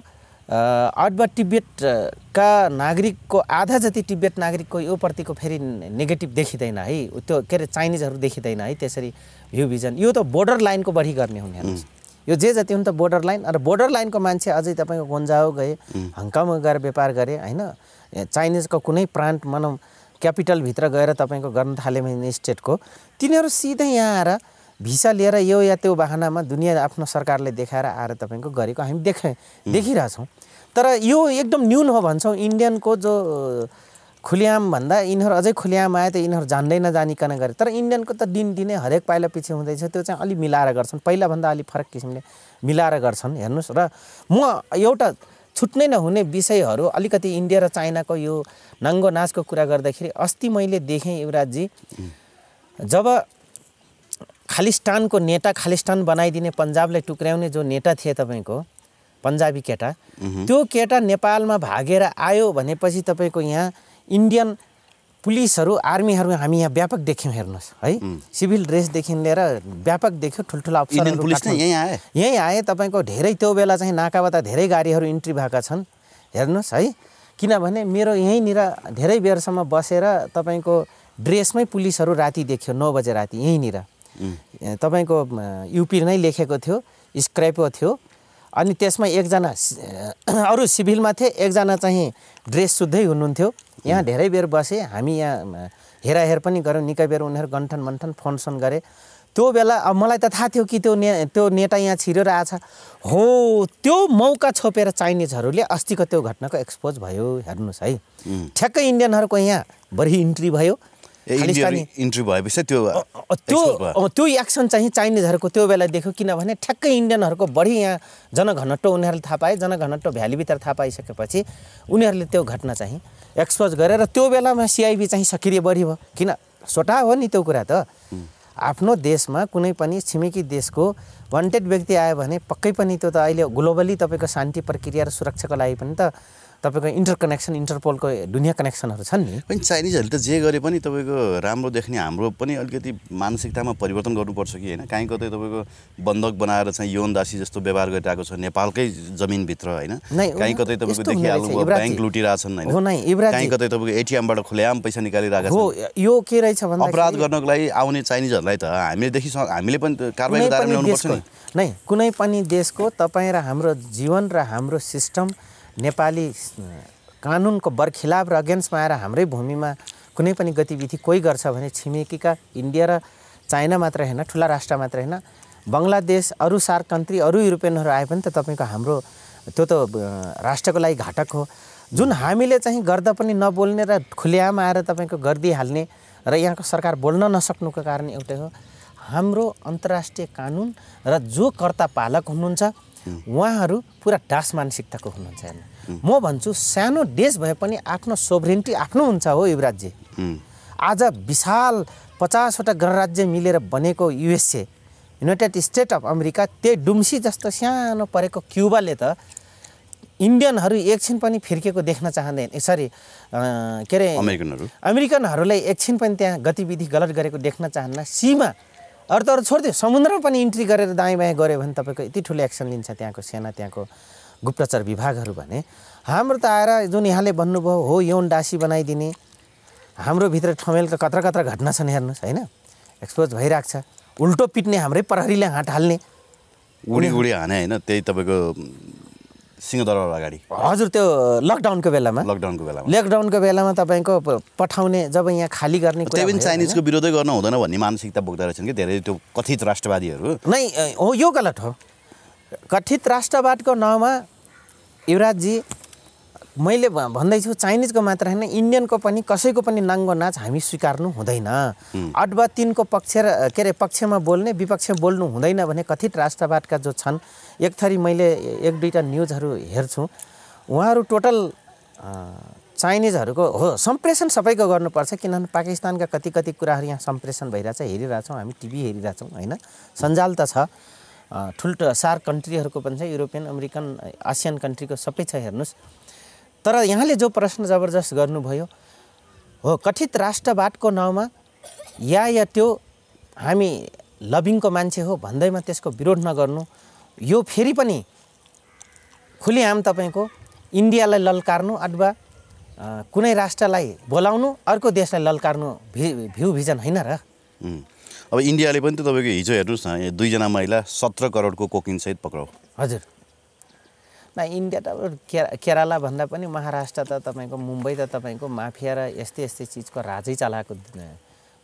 अडबा तिब्बतका नागरिकको आधा जति तिब्बत नागरिकको यो प्रतिको फेरि नेगेटिभ देखिँदैन है। त्यो के अरे चाइनिजहरू देखिँदैन है। त्यसरी भ्यू भिजन। यो त बोर्डर लाइनको बढी गर्ने हुने हेर्नुहोस्। यो जे जति हुन् त बोर्डर लाइन र बोर्डर लाइनको मान्छे अझै तपाईँको गोन्जाओ गए हङकङमा गएर व्यापार गरे होइन? चाइनिजको कुनै प्रान्त भनौँ क्यापिटलभित्र गएर तपाईँको गर्न थाल्यो भने स्टेटको तिनीहरू सिधै यहाँ आएर भिसा लिएर यो या त्यो बाहनामा दुनियाँ आफ्नो सरकारले देखाएर आएर तपाईँको गरेको हामी देख देखिरहेछौँ। तर यो एकदम न्यून हो भन्छौँ। इन्डियनको जो खुलेआम भन्दा यिनीहरू अझै खुलेआम आए त यिनीहरू जान्दै नजानिकन गरे। तर इन्डियनको त दिनदिनै हरेक पाइला पछि हुँदैछ त्यो चाहिँ अलि मिलाएर गर्छन्। पहिलाभन्दा अलि फरक किसिमले मिलाएर गर्छन् हेर्नुहोस्। र म एउटा छुट्नै नहुने विषयहरू अलिकति इन्डिया र चाइनाको यो नाङ्गो नाचको कुरा गर्दाखेरि अस्ति मैले देखेँ युवराजजी जब खालिस्तानको नेता खालिस्तान बनाइदिने पन्जाबलाई टुक्र्याउने जो नेता थिए तपाईँको पन्जाबी केटा त्यो केटा नेपालमा भागेर आयो भनेपछि तपाईँको यहाँ इन्डियन पुलिसहरू आर्मीहरू हामी यहाँ व्यापक देख्यौँ हेर्नुहोस् है। सिभिल ड्रेसदेखि लिएर व्यापक देख्यो ठुल्ठुला पुलिस नै काठमाडौँ- यहीँ आए? यहीँ आए तपाईँको धेरै त्यो बेला चाहिँ नाकाबाट धेरै गाडीहरू इन्ट्री भएका छन्। हेर्नुहोस् है। किनभने मेरो यहीँनिर धेरै बेरसम्म बसेर तपाईँको ड्रेसमै पुलिसहरू राति देख्यो नौ बजे राति यहीँनिर। तपाईँको युपी नै लेखेको थियो स्क्राइपो थियो। अनि त्यसमा एकजना अरू सिभिलमा थिए एकजना चाहिँ ड्रेस सुत्दै हुनुहुन्थ्यो। यहाँ धेरै बेर बसे हामी यहाँ हेराहेर पनि गऱ्यौँ निकै बेर उनीहरू गन्ठन मन्ठन फोन सोन गरे। त्यो बेला अब मलाई त थाहा थियो कि त्यो ने त्यो नेता यहाँ छिरेर आएछ। हो त्यो मौका छोपेर चाइनिजहरूले अस्तिको त्यो घटनाको एक्सपोज भयो हेर्नुहोस् है। ठ्याक्कै इन्डियनहरूको यहाँ बढी इन्ट्री भयो। इन्ट्री भएपछि त्यो त्यो त्यो एक्सन चाहिँ चाइनिजहरूको त्यो बेला देख्यो किनभने ठ्याक्कै इन्डियनहरूको बढी यहाँ जनघनत्व उनीहरूले थाहा पाए जनघनत्व भ्यालीभित्र थाहा पाइसकेपछि उनीहरूले त्यो घटना चाहिँ एक्सपोज गरेर त्यो बेलामा सिआइबी चाहिँ सक्रिय बढी भयो। किन? सोटा हो नि त्यो कुरा त। आफ्नो देशमा कुनै पनि छिमेकी देशको वान्टेड व्यक्ति आयो भने पक्कै पनि त्यो त अहिले ग्लोबली तपाईँको शान्ति प्रक्रिया र सुरक्षाको लागि पनि त तपाईँको इन्टरकनेक्सन इन्टरपोलको दुनियाँ कनेक्सनहरू छन् नि? पनि चाइनिजहरूले त जे गरे पनि तपाईँको राम्रो देख्ने हाम्रो पनि अलिकति मानसिकतामा परिवर्तन गर्नुपर्छ कि होइन? काहीँ कतै तपाईँको बन्धक बनाएर चाहिँ यौनदासी जस्तो व्यवहार गरिरहेको छ नेपालकै जमिनभित्र होइन? काहीँ कतै तपाईँको देखिहाल्नु। ब्याङ्क लुटिरहेछन् हो नै, युवराजी। काहीँ कतै तपाईँको एटिएमबाट खुलेआम पैसा निकालिरहेका हो छन्। यो के रहेछ भन्दा अपराध गर्नको लागि आउने चाइनिजहरूलाई त हामीलेदेखि स- हामीले पनि ल्याउनुपर्छ नि। नै कुनै पनि देशको तपाईँ र हाम्रो जीवन र हाम्रो सिस्टम नेपाली कानुनको बरखिलाफ र अगेन्स्टमा आएर हाम्रै भूमिमा कुनै पनि गतिविधि कोही गर्छ भने छिमेकीका इन्डिया र चाइना मात्र होइन ठुला राष्ट्र मात्र होइन बङ्गलादेश अरू सार्क कन्ट्री अरू युरोपियनहरू आए पनि त तपाईँको हाम्रो त्यो त राष्ट्रको लागि घातक हो। जुन हामीले चाहिँ गर्दा पनि नबोल्ने र खुलेआम आएर तपाईँको गरिदिइहाल्ने र यहाँको सरकार बोल्न नसक्नुको कारण एउटै हो। हाम्रो अन्तर्राष्ट्रिय कानुन र जो कर्ता पालक हुनुहुन्छ उहाँहरू पुरा डास मानसिकताको हुनुहुन्छ हेर्नु। म भन्छु सानो देश भए पनि आफ्नो सोभरेन्टी आफ्नो हुन्छ हो युवराजजी। उम्, आज विशाल पचासवटा गणराज्य मिलेर बनेको USA united state of America त्यही डुम्सी जस्तो सानो परेको क्युबाले त इन्डियनहरू एकछिन पनि फिर्केको देख्न चाहँदैन। सरी के अरे अमेरिकनहरू? अमेरिकनहरूलाई एकछिन पनि त्यहाँ गतिविधि गलत गरेको देख्न चाहन्न। सीमा अरू त अरू छोडिदियो। समुद्रमा पनि इन्ट्री गरेर दायाँ बायाँ गऱ्यो भने तपाईँको यति ठुलो एक्सन लिन्छ त्यहाँको सेना त्यहाँको गुप्तचर विभागहरू भने। हाम्रो त आएर जुन यहाँले भन्नुभयो हो यौन दासी बनाइदिने। हाम्रो भित्र ठमेलका कत्र कत्र घटना छन् हेर्नुहोस् होइन? एक्सपोज भइरहेको छ। उल्टो पिट्ने हाम्रै प्रहरीले हात हाल्ने। उडी उडी हाने होइन? त्यही तपाईँको सिंहदरबार अगाडि। हजुर त्यो लकडाउनको बेलामा? लकडाउनको बेलामा। लकडाउनको बेलामा तपाईँको पठाउने जब यहाँ खाली गर्ने त्यही पनि चाइनिजको विरोधै गर्न हुँदैन भन्ने मानसिकता बोक्दा रहेछन् कि धेरै त्यो कथित राष्ट्रवादीहरू। नै हो यो गलत हो। कथित राष्ट्रवादको नाउँमा युवराजजी मैले भन्दैछु चाइनिजको मात्र होइन इन्डियनको पनि कसैको पनि नाङ्गो नाच हामी स्वीकार्नु हुँदैन। अथवा तिनको पक्ष र के अरे पक्षमा बोल्ने विपक्षमा बोल्नु हुँदैन भने कथित राष्ट्रवादका जो छन् एक थरी मैले एक दुईवटा न्युजहरू हेर्छु। उहाँहरू टोटल चाइनिजहरूको हो सम्प्रेषण सबैको गर्नुपर्छ किनभने पाकिस्तानका कति कति कुराहरू यहाँ सम्प्रेषण भइरहेछ हेरिरहेछौँ हामी टिभी हेरिरहेछौँ होइन? सञ्जाल त छ। ठुल्ठुलो सार्क कन्ट्रीहरूको पनि छ युरोपियन अमेरिकन एसियन कन्ट्रीको सबै छ हेर्नुहोस्। तर यहाँले जो प्रश्न जबरजस्त गर्नुभयो हो कथित राष्ट्रवादको नाउँमा या या त्यो हामी लभिङको मान्छे हो भन्दैमा त्यसको विरोध नगर्नु। यो फेरि पनि खुलेआम तपाईँको इन्डियालाई ललकार्नु अथवा कुनै राष्ट्रलाई बोलाउनु अर्को देशलाई ललकार्नु भि भ्यू भिजन होइन र. अब इन्डियाले पनि त तपाईँको हिजो हेर्नुहोस् न दुईजना महिला सत्र करोडको कोकिनसहित पक्राउ। हजुर। इन्डिया त अब के केरला भन्दा पनि महाराष्ट्र त तपाईँको मुम्बई त तपाईँको माफिया र यस्तै यस्तै चिजको राजै चलाएको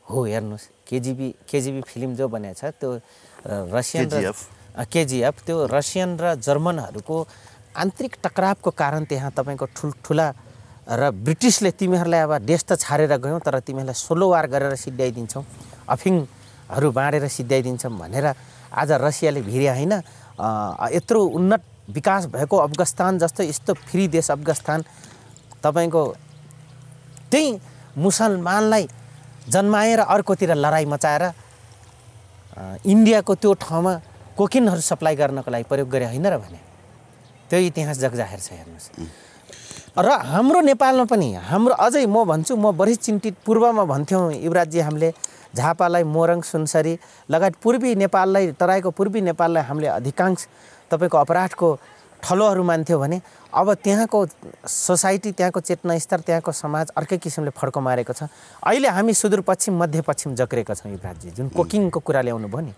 हो हेर्नुहोस्। केजिबी केजिबी फिल्म जो बनेको छ त्यो रसियन र केजिएफ। त्यो रसियन र जर्मनहरूको आन्तरिक टकरावको कारण त्यहाँ तपाईँको ठुल्ठुला र ब्रिटिसले तिमीहरूलाई अब देश त छाडेर गयौँ तर तिमीहरूलाई सोलो वार गरेर सिद्ध्याइदिन्छौँ अफिङहरू बाँडेर सिद्ध्याइदिन्छौँ भनेर आज रसियाले भिर्या होइन यत्रो उन्नत विकास भएको अफगानिस्तान जस्तो यस्तो फ्री देश अफगानिस्तान तपाईँको त्यही मुसलमानलाई जन्माएर अर्कोतिर लडाइँ मचाएर इन्डियाको त्यो ठाउँमा कोकिनहरू सप्लाई गर्नको लागि प्रयोग गरे होइन र भने? त्यो इतिहास जगजाहेर छ हेर्नुहोस्। र हाम्रो नेपालमा पनि हाम्रो अझै म भन्छु म बढी चिन्तित पूर्वमा भन्थ्यौँ युवराजजी हामीले झापालाई मोरङ सुनसरी लगायत पूर्वी नेपाललाई तराईको पूर्वी नेपाललाई हामीले अधिकांश तपाईँको अपराधको ठलोहरू मान्थ्यो भने अब त्यहाँको सोसाइटी त्यहाँको चेतना स्तर त्यहाँको समाज अर्कै किसिमले फड्को मारेको छ। अहिले हामी सुदूरपश्चिम मध्यपश्चिम जक्रेका छौँ युवराजजी। जुन कोकिङको कुरा ल्याउनु भयो नि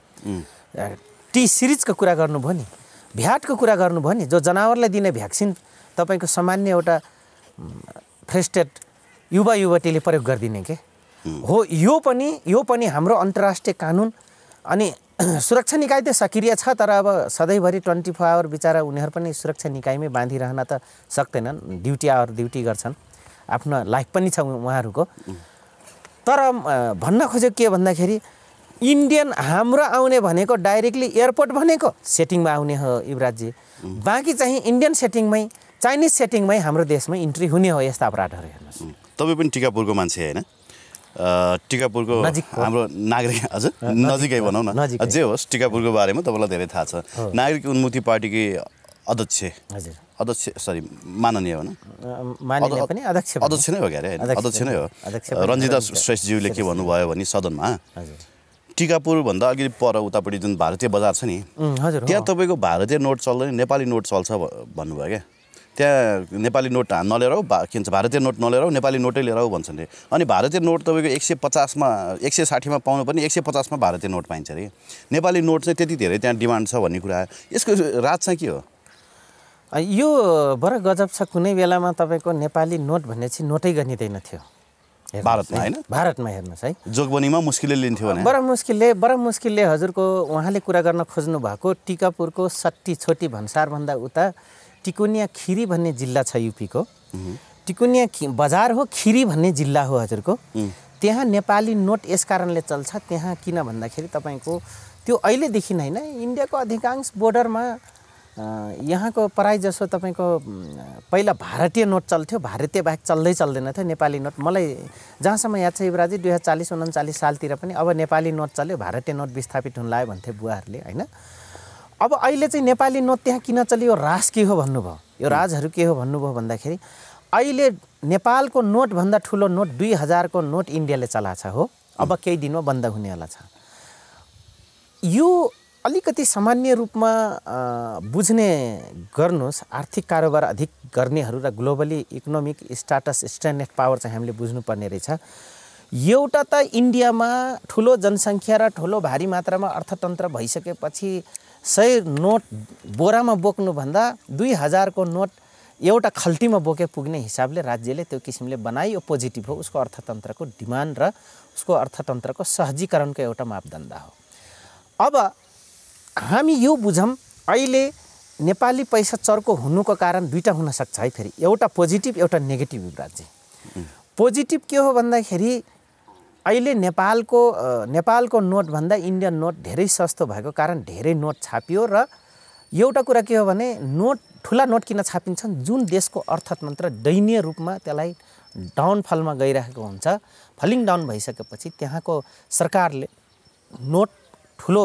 टी सिरिजको कुरा गर्नुभयो नि भ्याटको कुरा गर्नुभयो नि जो जनावरलाई दिने भ्याक्सिन तपाईँको सामान्य एउटा फ्रेस्टेड युवा युवतीले प्रयोग गरिदिने के? हो यो पनि यो पनि हाम्रो अन्तर्राष्ट्रिय कानुन अनि सुरक्षा निकाय त सक्रिय छ तर अब सधैँभरि ट्वेन्टी फोर आवर बिचरा उनीहरू पनि सुरक्षा निकायमै बाँधिरहन त सक्दैनन्। ड्युटी आवर ड्युटी गर्छन्। आफ्नो लाइफ पनि छ उहाँहरूको। तर भन्न खोजेको के भन्दाखेरि इन्डियन हाम्रो आउने भनेको डाइरेक्टली एयरपोर्ट भनेको सेटिङमा आउने हो युवराजजी। बाँकी चाहिँ इन्डियन सेटिङमै चाइनिज सेटिङमै हाम्रो देशमै इन्ट्री हुने हो यस्ता अपराधहरू हेर्नुहोस्। तपाईँ पनि टिकापुरको मान्छे होइन? टिकापुरको। हाम्रो नागरिक हजुर नजिकै भनौँ न। जे होस् टिकापुरको बारेमा तपाईँलाई धेरै थाहा छ। नागरिक उन्मुक्ति पार्टीकी अध्यक्ष। हजुर। अध्यक्ष सरी माननीय भनौँ अध्यक्ष नै हो क्या अरे? होइन? अध्यक्ष नै हो। रञ्जिता श्रेष्ठज्यूले के भन्नुभयो भने सदनमा टिकापुरभन्दा अघि पर उतापट्टि जुन भारतीय बजार छ नि। त्यहाँ तपाईँको भारतीय नोट चल्दैन नेपाली नोट चल्छ भन्नुभयो क्या? त्यहाँ नेपाली नोट हा- नलिएर भा के भन्छ भारतीय नोट नलिएर आऊ, नेपाली नोटै लिएर आऊ भन्छन् अरे अनि भारतीय नोट तपाईँको एक सय पचासमा एक सय साठीमा पाउनु पनि एक सय पचासमा भारतीय नोट पाइन्छ अरे नेपाली नोट चाहिँ त्यति धेरै त्यहाँ डिमान्ड छ भन्ने कुरा। यसको राज चाहिँ के हो? यो बडा गजब छ कुनै बेलामा तपाईँको नेपाली नोट भन्ने चाहिँ नोटै गनिँदैन थियो। भारतमा है। होइन? भारतमा हेर्नुहोस् है। जोगबनीमा मुस्किलले लिन्थ्यो भने। बडा मुस्किलले बडा मुस्किलले हजुरको उहाँले कुरा गर्न खोज्नु भएको टिकापुरको सट्टी छोटी भन्सारभन्दा उता टिकुनिया खिरी भन्ने जिल्ला छ युपीको। टिकुनिया बजार हो खिरी भन्ने जिल्ला हो हजुरको। त्यहाँ नेपाली नोट यस कारणले चल्छ त्यहाँ किन भन्दाखेरि तपाईँको त्यो अहिलेदेखि होइन इन्डियाको अधिकांश बोर्डरमा यहाँको प्राय जसो तपाईँको पहिला भारतीय नोट चल्थ्यो भारतीय बाहेक चल्दै चल्दैन थियो नेपाली नोट। मलाई जहाँसम्म याद छ युवराजी दुई हजार चालिस उन्चालिस सालतिर पनि अब नेपाली नोट चल्यो भारतीय नोट विस्थापित हुन लाग्यो भन्थे बुवाहरूले होइन? अब अहिले चाहिँ नेपाली नोट त्यहाँ किन चल्यो? राज के हो भन्नुभयो? यो राजहरू के हो भन्नुभयो भन्दाखेरि अहिले नेपालको नोटभन्दा ठुलो नोट दुई हजारको नोट इन्डियाले चलाएको छ हो। अब केही दिनमा बन्द हुनेवाला छ। यो अलिकति सामान्य रूपमा बुझ्ने गर्नुहोस्। आर्थिक कारोबार अधिक गर्नेहरू र globally economic status standard power चाहिँ हामीले बुझ्नुपर्ने रहेछ। एउटा त इन्डियामा ठुलो जनसङ्ख्या र ठुलो भारी मात्रामा अर्थतन्त्र भइसकेपछि सय नोट बोरामा बोक्नुभन्दा दुई हजारको नोट एउटा खल्टीमा बोके पुग्ने हिसाबले राज्यले त्यो किसिमले बनायो यो पोजिटिभ हो। उसको अर्थतन्त्रको डिमान्ड र उसको अर्थतन्त्रको सहजीकरणको एउटा मापदण्ड हो। अब हामी यो बुझौँ अहिले नेपाली पैसा चर्को हुनुको कारण दुईवटा हुनसक्छ है फेरि। एउटा पोजिटिभ एउटा नेगेटिभ राज्य पोजिटिभ के हो भन्दाखेरि अहिले नेपालको नेपालको नोटभन्दा इन्डियन नोट धेरै सस्तो भएको कारण धेरै नोट छापियो र एउटा कुरा के हो भने नोट ठुला नोट किन छापिन्छन्? जुन देशको अर्थतन्त्र दयनीय रूपमा त्यसलाई डाउनफलमा गइरहेको हुन्छ फलिङ डाउन भइसकेपछि त्यहाँको सरकारले नोट ठुलो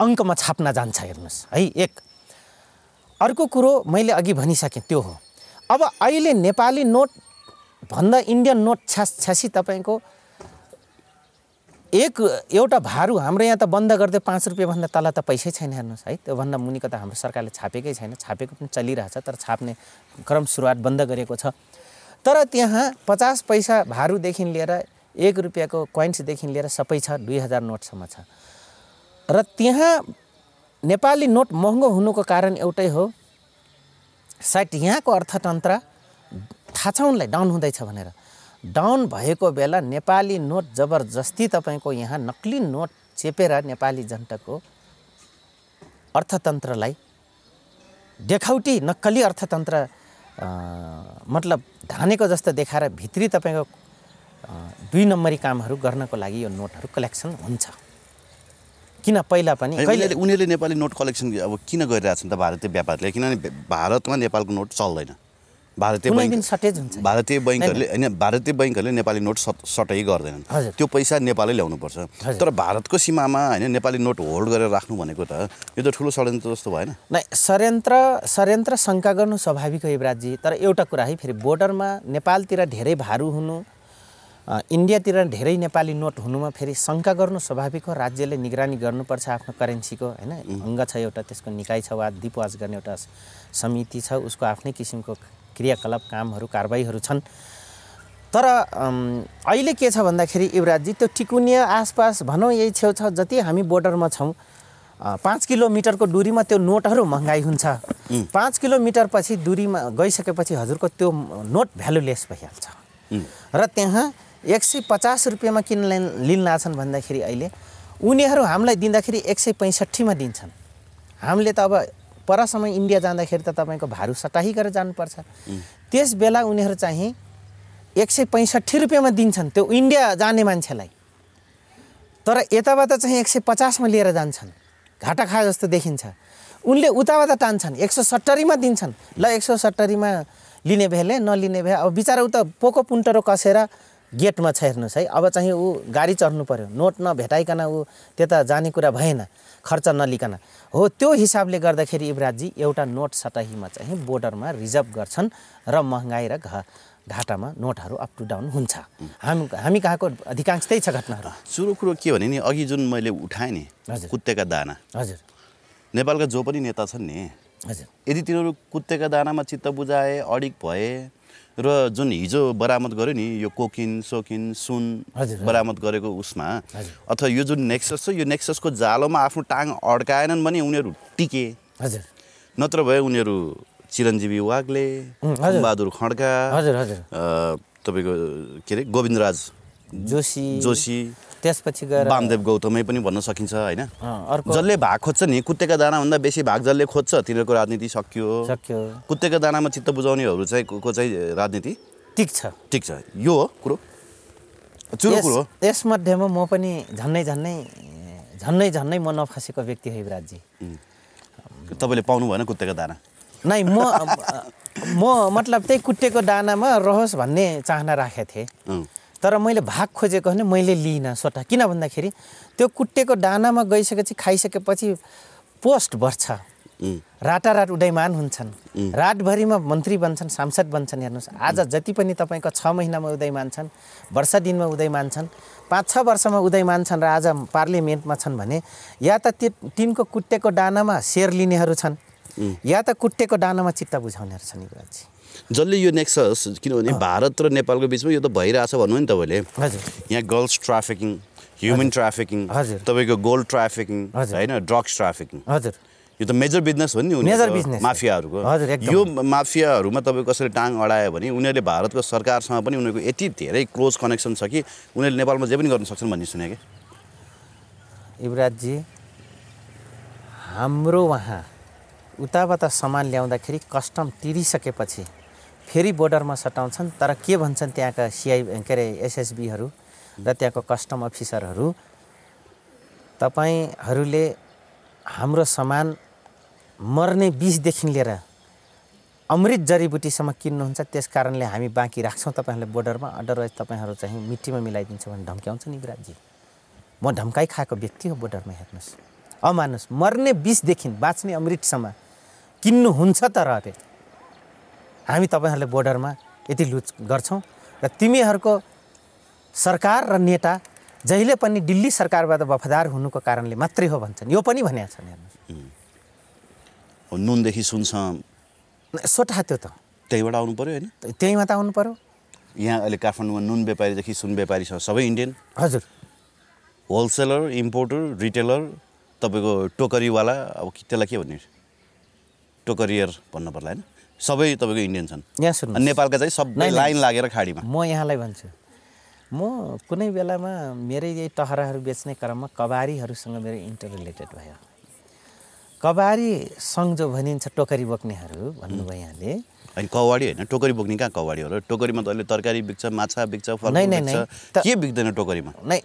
अङ्कमा छाप्न जान्छ हेर्नुहोस्। है एक। अर्को कुरो मैले अघि भनिसकेँ त्यो हो। अब अहिले नेपाली नोट भन्दा इन्डियन नोट छ्यास छ्यासी तपाईँको एक एउटा भारू हाम्रो यहाँ त बन्द गरिदियो पाँच रुपियाँभन्दा तल त पैसै छैन हेर्नुहोस् है। त्योभन्दा मुनिको त हाम्रो सरकारले छापेकै छैन। छापेको पनि चलिरहेछ तर छाप्ने क्रम सुरुवात बन्द गरेको छ। तर त्यहाँ पचास पैसा भारूदेखि लिएर एक रुपियाँको कोइन्सदेखि लिएर सबै छ दुई हजार नोटसम्म छ। र त्यहाँ नेपाली नोट महँगो हुनुको कारण एउटै हो सायद यहाँको अर्थतन्त्र थाहा छ उनलाई डाउन हुँदैछ भनेर। डाउन भएको बेला नेपाली नोट जबरजस्ती तपाईँको यहाँ नक्ली नोट चेपेर नेपाली जनताको अर्थतन्त्रलाई देखाउटी नक्कली अर्थतन्त्र मतलब धानेको जस्तो देखाएर भित्री तपाईँको दुई नम्बरी कामहरू गर्नको लागि यो नोटहरू कलेक्सन हुन्छ। किन पहिला पनि कहिले उनीहरूले नेपाली नोट कलेक्सन अब किन गरिरहेछन् त भारतीय व्यापारले? किनभने भारतमा नेपालको नोट चल्दैन। भारतीय हुन्छ भारतीय बैङ्कहरूले होइन भारतीय बैङ्कहरूले नेपाली नोट सट सटै गर्दैनन्। त्यो पैसा नेपालै ल्याउनुपर्छ। तर भारतको सीमामा होइन नेपाली नोट होल्ड गरेर राख्नु भनेको त यो त ठुलो षड्यन्त्र जस्तो भएन। नै षड्यन्त्र षड्यन्त्र शङ्का गर्नु स्वाभाविक हो युवराजजी। तर एउटा कुरा है फेरि बोर्डरमा नेपालतिर धेरै भारू हुनु इन्डियातिर धेरै नेपाली नोट हुनुमा फेरि शङ्का गर्नु स्वाभाविक हो। राज्यले निगरानी गर्नुपर्छ आफ्नो करेन्सीको होइन। अङ्ग छ एउटा त्यसको निकाय छ वा दिपवाज गर्ने एउटा समिति छ उसको आफ्नै किसिमको क्रियाकलाप कामहरू कारबाहीहरू छन्। तर अहिले के छ भन्दाखेरि युवराजजी त्यो टिकुनिया आसपास भनौँ यही छेउछाउ जति हामी बोर्डरमा छौँ पाँच किलोमिटरको दुरीमा त्यो नोटहरू महँगाइ हुन्छ। पाँच किलोमिटर पछि दुरीमा गइसकेपछि हजुरको त्यो नोट भ्यालुलेस भइहाल्छ। र त्यहाँ एक सय पचास रुपियाँमा किन लिन- लिन लाछन् भन्दाखेरि अहिले उनीहरू हामीलाई दिँदाखेरि एक सय पैँसठीमा दिन्छन्। हामीले त अब परसम्म इन्डिया जाँदाखेरि त तपाईँको भारू सटाही गरेर जानुपर्छ। त्यस बेला उनीहरू चाहिँ एक सय पैँसठी रुपियाँमा दिन्छन् त्यो इन्डिया जाने मान्छेलाई। तर यताबाट चाहिँ एक सय पचासमा लिएर जान्छन्। घाटा खाए जस्तो देखिन्छ। उनले उताबाट टान्छन् एक सौ सत्तरीमा दिन्छन्। ल एक सौ सत्तरीमा लिने भएले नलिने भए अब बिचरा ऊ त पोको पुन्टरो कसेर गेटमा छ हेर्नुहोस् है। अब चाहिँ ऊ गाडी चढ्नु पर्यो। नोट नभेटाइकन ऊ त्यता जाने कुरा भएन। खर्च नलिकन। हो त्यो हिसाबले गर्दाखेरि युवराजजी एउटा नोट सतहीमा चाहिँ बोर्डरमा रिजर्भ गर्छन् र महँगाइ र घ घाटामा नोटहरू अप टु डाउन हुन्छ। हामी हामी कहाँको अधिकांश त्यही छ घटनाहरू। सुरु कुरो के भने नि अघि जुन मैले उठाएँ नि हजुर। कुत्तेका दाना। हजुर। नेपालका जो पनि नेता छन् नि हजुर। यदि तिनीहरू कुत्तेका दानामा चित्त बुझाए अडिक भए र जुन हिजो बरामद गर्यो नि यो कोकिन सोकिन सुन। बरामद गरेको उसमा। अथवा यो जुन नेक्सस छ यो नेक्ससको जालोमा आफ्नो टाङ अड्काएनन् भने उनीहरू टिके हजुर नत्र भए उनीहरू चिरञ्जीवी वाग्ले। बहादुर खड्का हजुर हजुर अ, तपाईँको के अरे गोविन्दराज जोशी जोशी त्यसपछि गएर वामदेव गौतमै पनि भन्न सकिन्छ होइन? जसले भाग खोज्छ नि कुत्तेका दानाभन्दा बेसी भाग जसले खोज्छ तिनीहरूको राजनीति सकियो। सक्यो। कुत्तेका दानामा चित्त बुझाउनेहरू चाहिँ को चाहिँ राजनीति? ठिक छ। ठिक छ। यो हो कुरो। चुरो कुरो यसमध्येमा म पनि झन्नै झन्नै झन्नै झन्नै म नफसेको व्यक्ति हो युवराजजी। तपाईँले पाउनु भएन कुत्तेका दाना? नै म म मतलब त्यही कुट्टेको दानामा रहोस् भन्ने चाहना राखेको थिएँ। तर मैले भाग खोजेको भने मैले लिइनँ स्वतः। किन भन्दाखेरि त्यो कुट्टेको दानामा गइसकेपछि खाइसकेपछि पोस्ट बढ्छ। राटाराट उदयमान हुन्छन्। रातभरिमा मन्त्री बन्छन् सांसद बन्छन् हेर्नुहोस्। आज जति पनि तपाईँको छ महिनामा उदयमान छन् वर्ष दिनमा उदयमान छन् पाँच छ वर्षमा उदयमान छन् र आज पार्लियामेन्टमा छन् भने या त ति तिनको कुट्टेको दानामा सेयर लिनेहरू छन् या त कुट्टेको दानामा चित्त बुझाउनेहरू छन् युवराजी जसले यो नेक्सस किनभने भारत र नेपालको बिचमा यो त भइरहेछ भन्नु नि तपाईँले हजुर यहाँ गर्ल्स ट्राफिकिङ ह्युमन ट्राफिकिङ। तपाईँको गोल्ड ट्राफिकिङ। होइन ड्रग्स ट्राफिकिङ हजुर यो त मेजर बिजनेस हो नि हो। माफियाहरूको। यो माफियाहरूमा तपाईँ कसरी टाङ अडायो भने उनीहरूले भारतको सरकारसँग पनि उनीहरूको यति धेरै क्लोज कनेक्सन छ कि उनीहरूले नेपालमा जे पनि गर्न सक्छन् भन्ने सुने कि युवराजजी हाम्रो उहाँ उताबाट सामान ल्याउँदाखेरि कस्टम तिरिसकेपछि फेरि बोर्डरमा सटाउँछन् तर के भन्छन् त्यहाँका सिआई के अरे एसएसबीहरू र त्यहाँको कस्टम अफिसरहरू? तपाईँहरूले हाम्रो सामान मर्ने बिसदेखि लिएर अमृत जडीबुटीसम्म किन्नुहुन्छ त्यस कारणले हामी बाँकी राख्छौँ तपाईँहरूले बोर्डरमा। अदरवाइज तपाईँहरू चाहिँ मिट्टीमा मिलाइदिन्छ भने धम्क्याउँछ नि युवराजजी म धम्काइ खाएको व्यक्ति हो बोर्डरमा हेर्नुहोस्। अब मान्नुहोस् मर्ने बिसदेखि बाँच्ने अमृतसम्म किन्नुहुन्छ तर अरे हामी तपाईँहरूले बोर्डरमा यति लुच गर्छौँ र तिमीहरूको सरकार र नेता जहिले पनि दिल्ली सरकारबाट वफादार हुनुको कारणले मात्रै हो भन्छन्। यो पनि भनेका छन् हेर्नुहोस्। नुनदेखि सुनसम्म सोटा त्यो त। त्यहीबाट आउनु पऱ्यो होइन? त्यही मात्र आउनु पऱ्यो यहाँ अहिले काठमाडौँमा नुन व्यापारीदेखि सुन व्यापारीसँग सबै इन्डियन। हजुर। होलसेलर इम्पोर्टर रिटेलर तपाईँको टोकरीवाला अब त्यसलाई के भन्ने? टोकरियर भन्नु पर्ला होइन? सबै तपाईँको इन्डियन छन्। यहाँ सुन्नु नेपालका चाहिँ सबै। लाइन लागेर खाडीमा। म यहाँलाई भन्छु म कुनै बेलामा मेरै यही टहराहरू बेच्ने क्रममा कबारीहरूसँग मेरो इन्टर रिलेटेड भयो। कबारी सङ्घ जो भनिन्छ टोकरी बोक्नेहरू भन्नुभयो यहाँले। अनि कवाडी होइन टोकरी बोक्ने कहाँ कवाडी हो र टोकरीमा त अहिले तरकारी बिक्छ माछा बिक्छ के बिक्दैन टोकरीमा? नै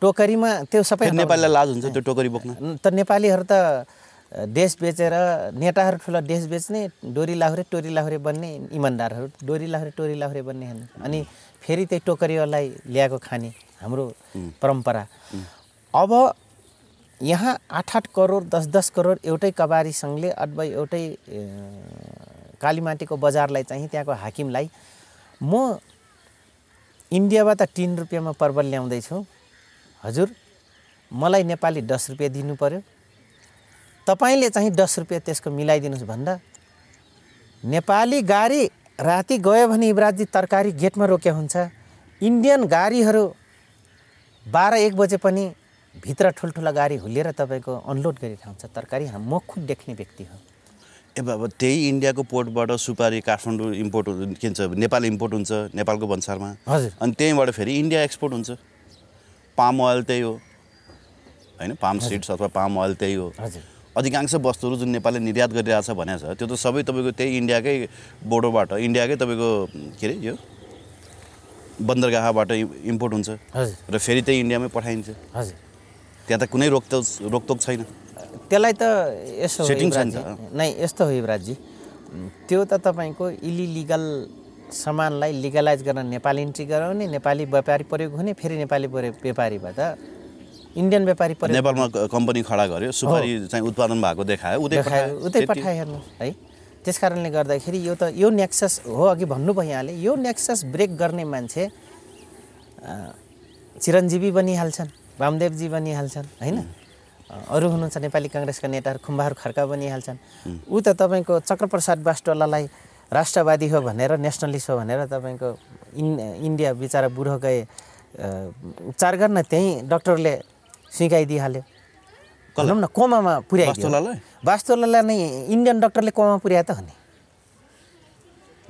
टोकरीमा त्यो सबै नेपालीलाई लाज हुन्छ त्यो टोकरी बोक्न। त नेपालीहरू त देश बेचेर नेताहरू ठुलो देश बेच्ने डोरी लाहुरे टोरी लाहुरे बन्ने इमान्दारहरू डोरी लाहुरे टोरी लाहुरे बन्ने हेर्नु अनि फेरि त्यही टोकरीवालाई ल्याएको खाने हाम्रो परम्परा। अब यहाँ आठ आठ करोड दस दस करोड एउटै कबारी सङ्घले अथवा एउटै कालीमाटीको बजारलाई चाहिँ त्यहाँको हाकिमलाई म इन्डियाबाट तिन रुपियाँमा परवल ल्याउँदैछु। हजुर मलाई नेपाली दस रुपियाँ दिनु पऱ्यो तपाईँले चाहिँ दस रुपियाँ त्यसको मिलाइदिनुहोस् भन्दा नेपाली गाडी राति गयो भने युवराजजी तरकारी गेटमा रोक्या हुन्छ। इन्डियन गाडीहरू बाह्र एक बजे पनि भित्र ठुल्ठुला गाडी हुलिएर तपाईँको अनलोड गरिरहन्छ तरकारी म खुद देख्ने व्यक्ति हो। ए बाबा त्यही इन्डियाको पोर्टबाट सुपारी काठमाडौँ इम्पोर्ट के भन्छ नेपाल इम्पोर्ट हुन्छ नेपालको भन्सारमा हजुर। अनि त्यहीँबाट फेरि इन्डिया एक्सपोर्ट हुन्छ। पाम ओइल त्यही हो। होइन पाम सिड्स अथवा पाम ओइल त्यही हो। हजुर। अधिकांश वस्तुहरू जुन नेपालले निर्यात गरिरहेछ भनेको छ त्यो त सबै तपाईँको त्यही इन्डियाकै बोर्डरबाट इन्डियाकै तपाईँको के अरे यो? बन्दरगाहबाट इम्पोर्ट हुन्छ। र फेरि त्यही इन्डियामै पठाइन्छ। हजुर। त्यहाँ त कुनै रोकतोक रोकतोक छैन। त्यसलाई त यसो नि यस्तो हो युवराजजी त्यो त तपाईँको इलिलिगल सामानलाई लिगलाइज गर्न नेपाल इन्ट्री गराउने नेपाली व्यापारी प्रयोग हुने फेरि नेपाली व्यापारीबाट इन्डियन व्यापारी नेपालमा कम्पनी खडा गर्यो सुपारी चाहिँ उत्पादन भएको देखायो उतै पठायो हेर्नुहोस् है। त्यस कारणले गर्दाखेरि यो त यो नेक्सस हो अघि भन्नुभयो यहाँले यो नेक्सस ब्रेक गर्ने मान्छे चिरञ्जीवी बनिहाल्छन् वामदेवजी बनिहाल्छन् होइन? अरू हुनुहुन्छ नेपाली कङ्ग्रेसका नेताहरू खुम्बाहरू खड्का बनिहाल्छन्। ऊ त तपाईँको चक्रप्रसाद बास्टोलालाई राष्ट्रवादी हो भनेर नेसनलिस्ट हो भनेर तपाईँको इन् इन्डिया बिचरा बुढो गए उपचार गर्न त्यहीँ डक्टरले स्विकाइदिइहाल्यो भनौँ न कोमामा पुर्याइदियो वास्तुलालाई? नै इन्डियन डक्टरले कोमा पुर्याए त हो नि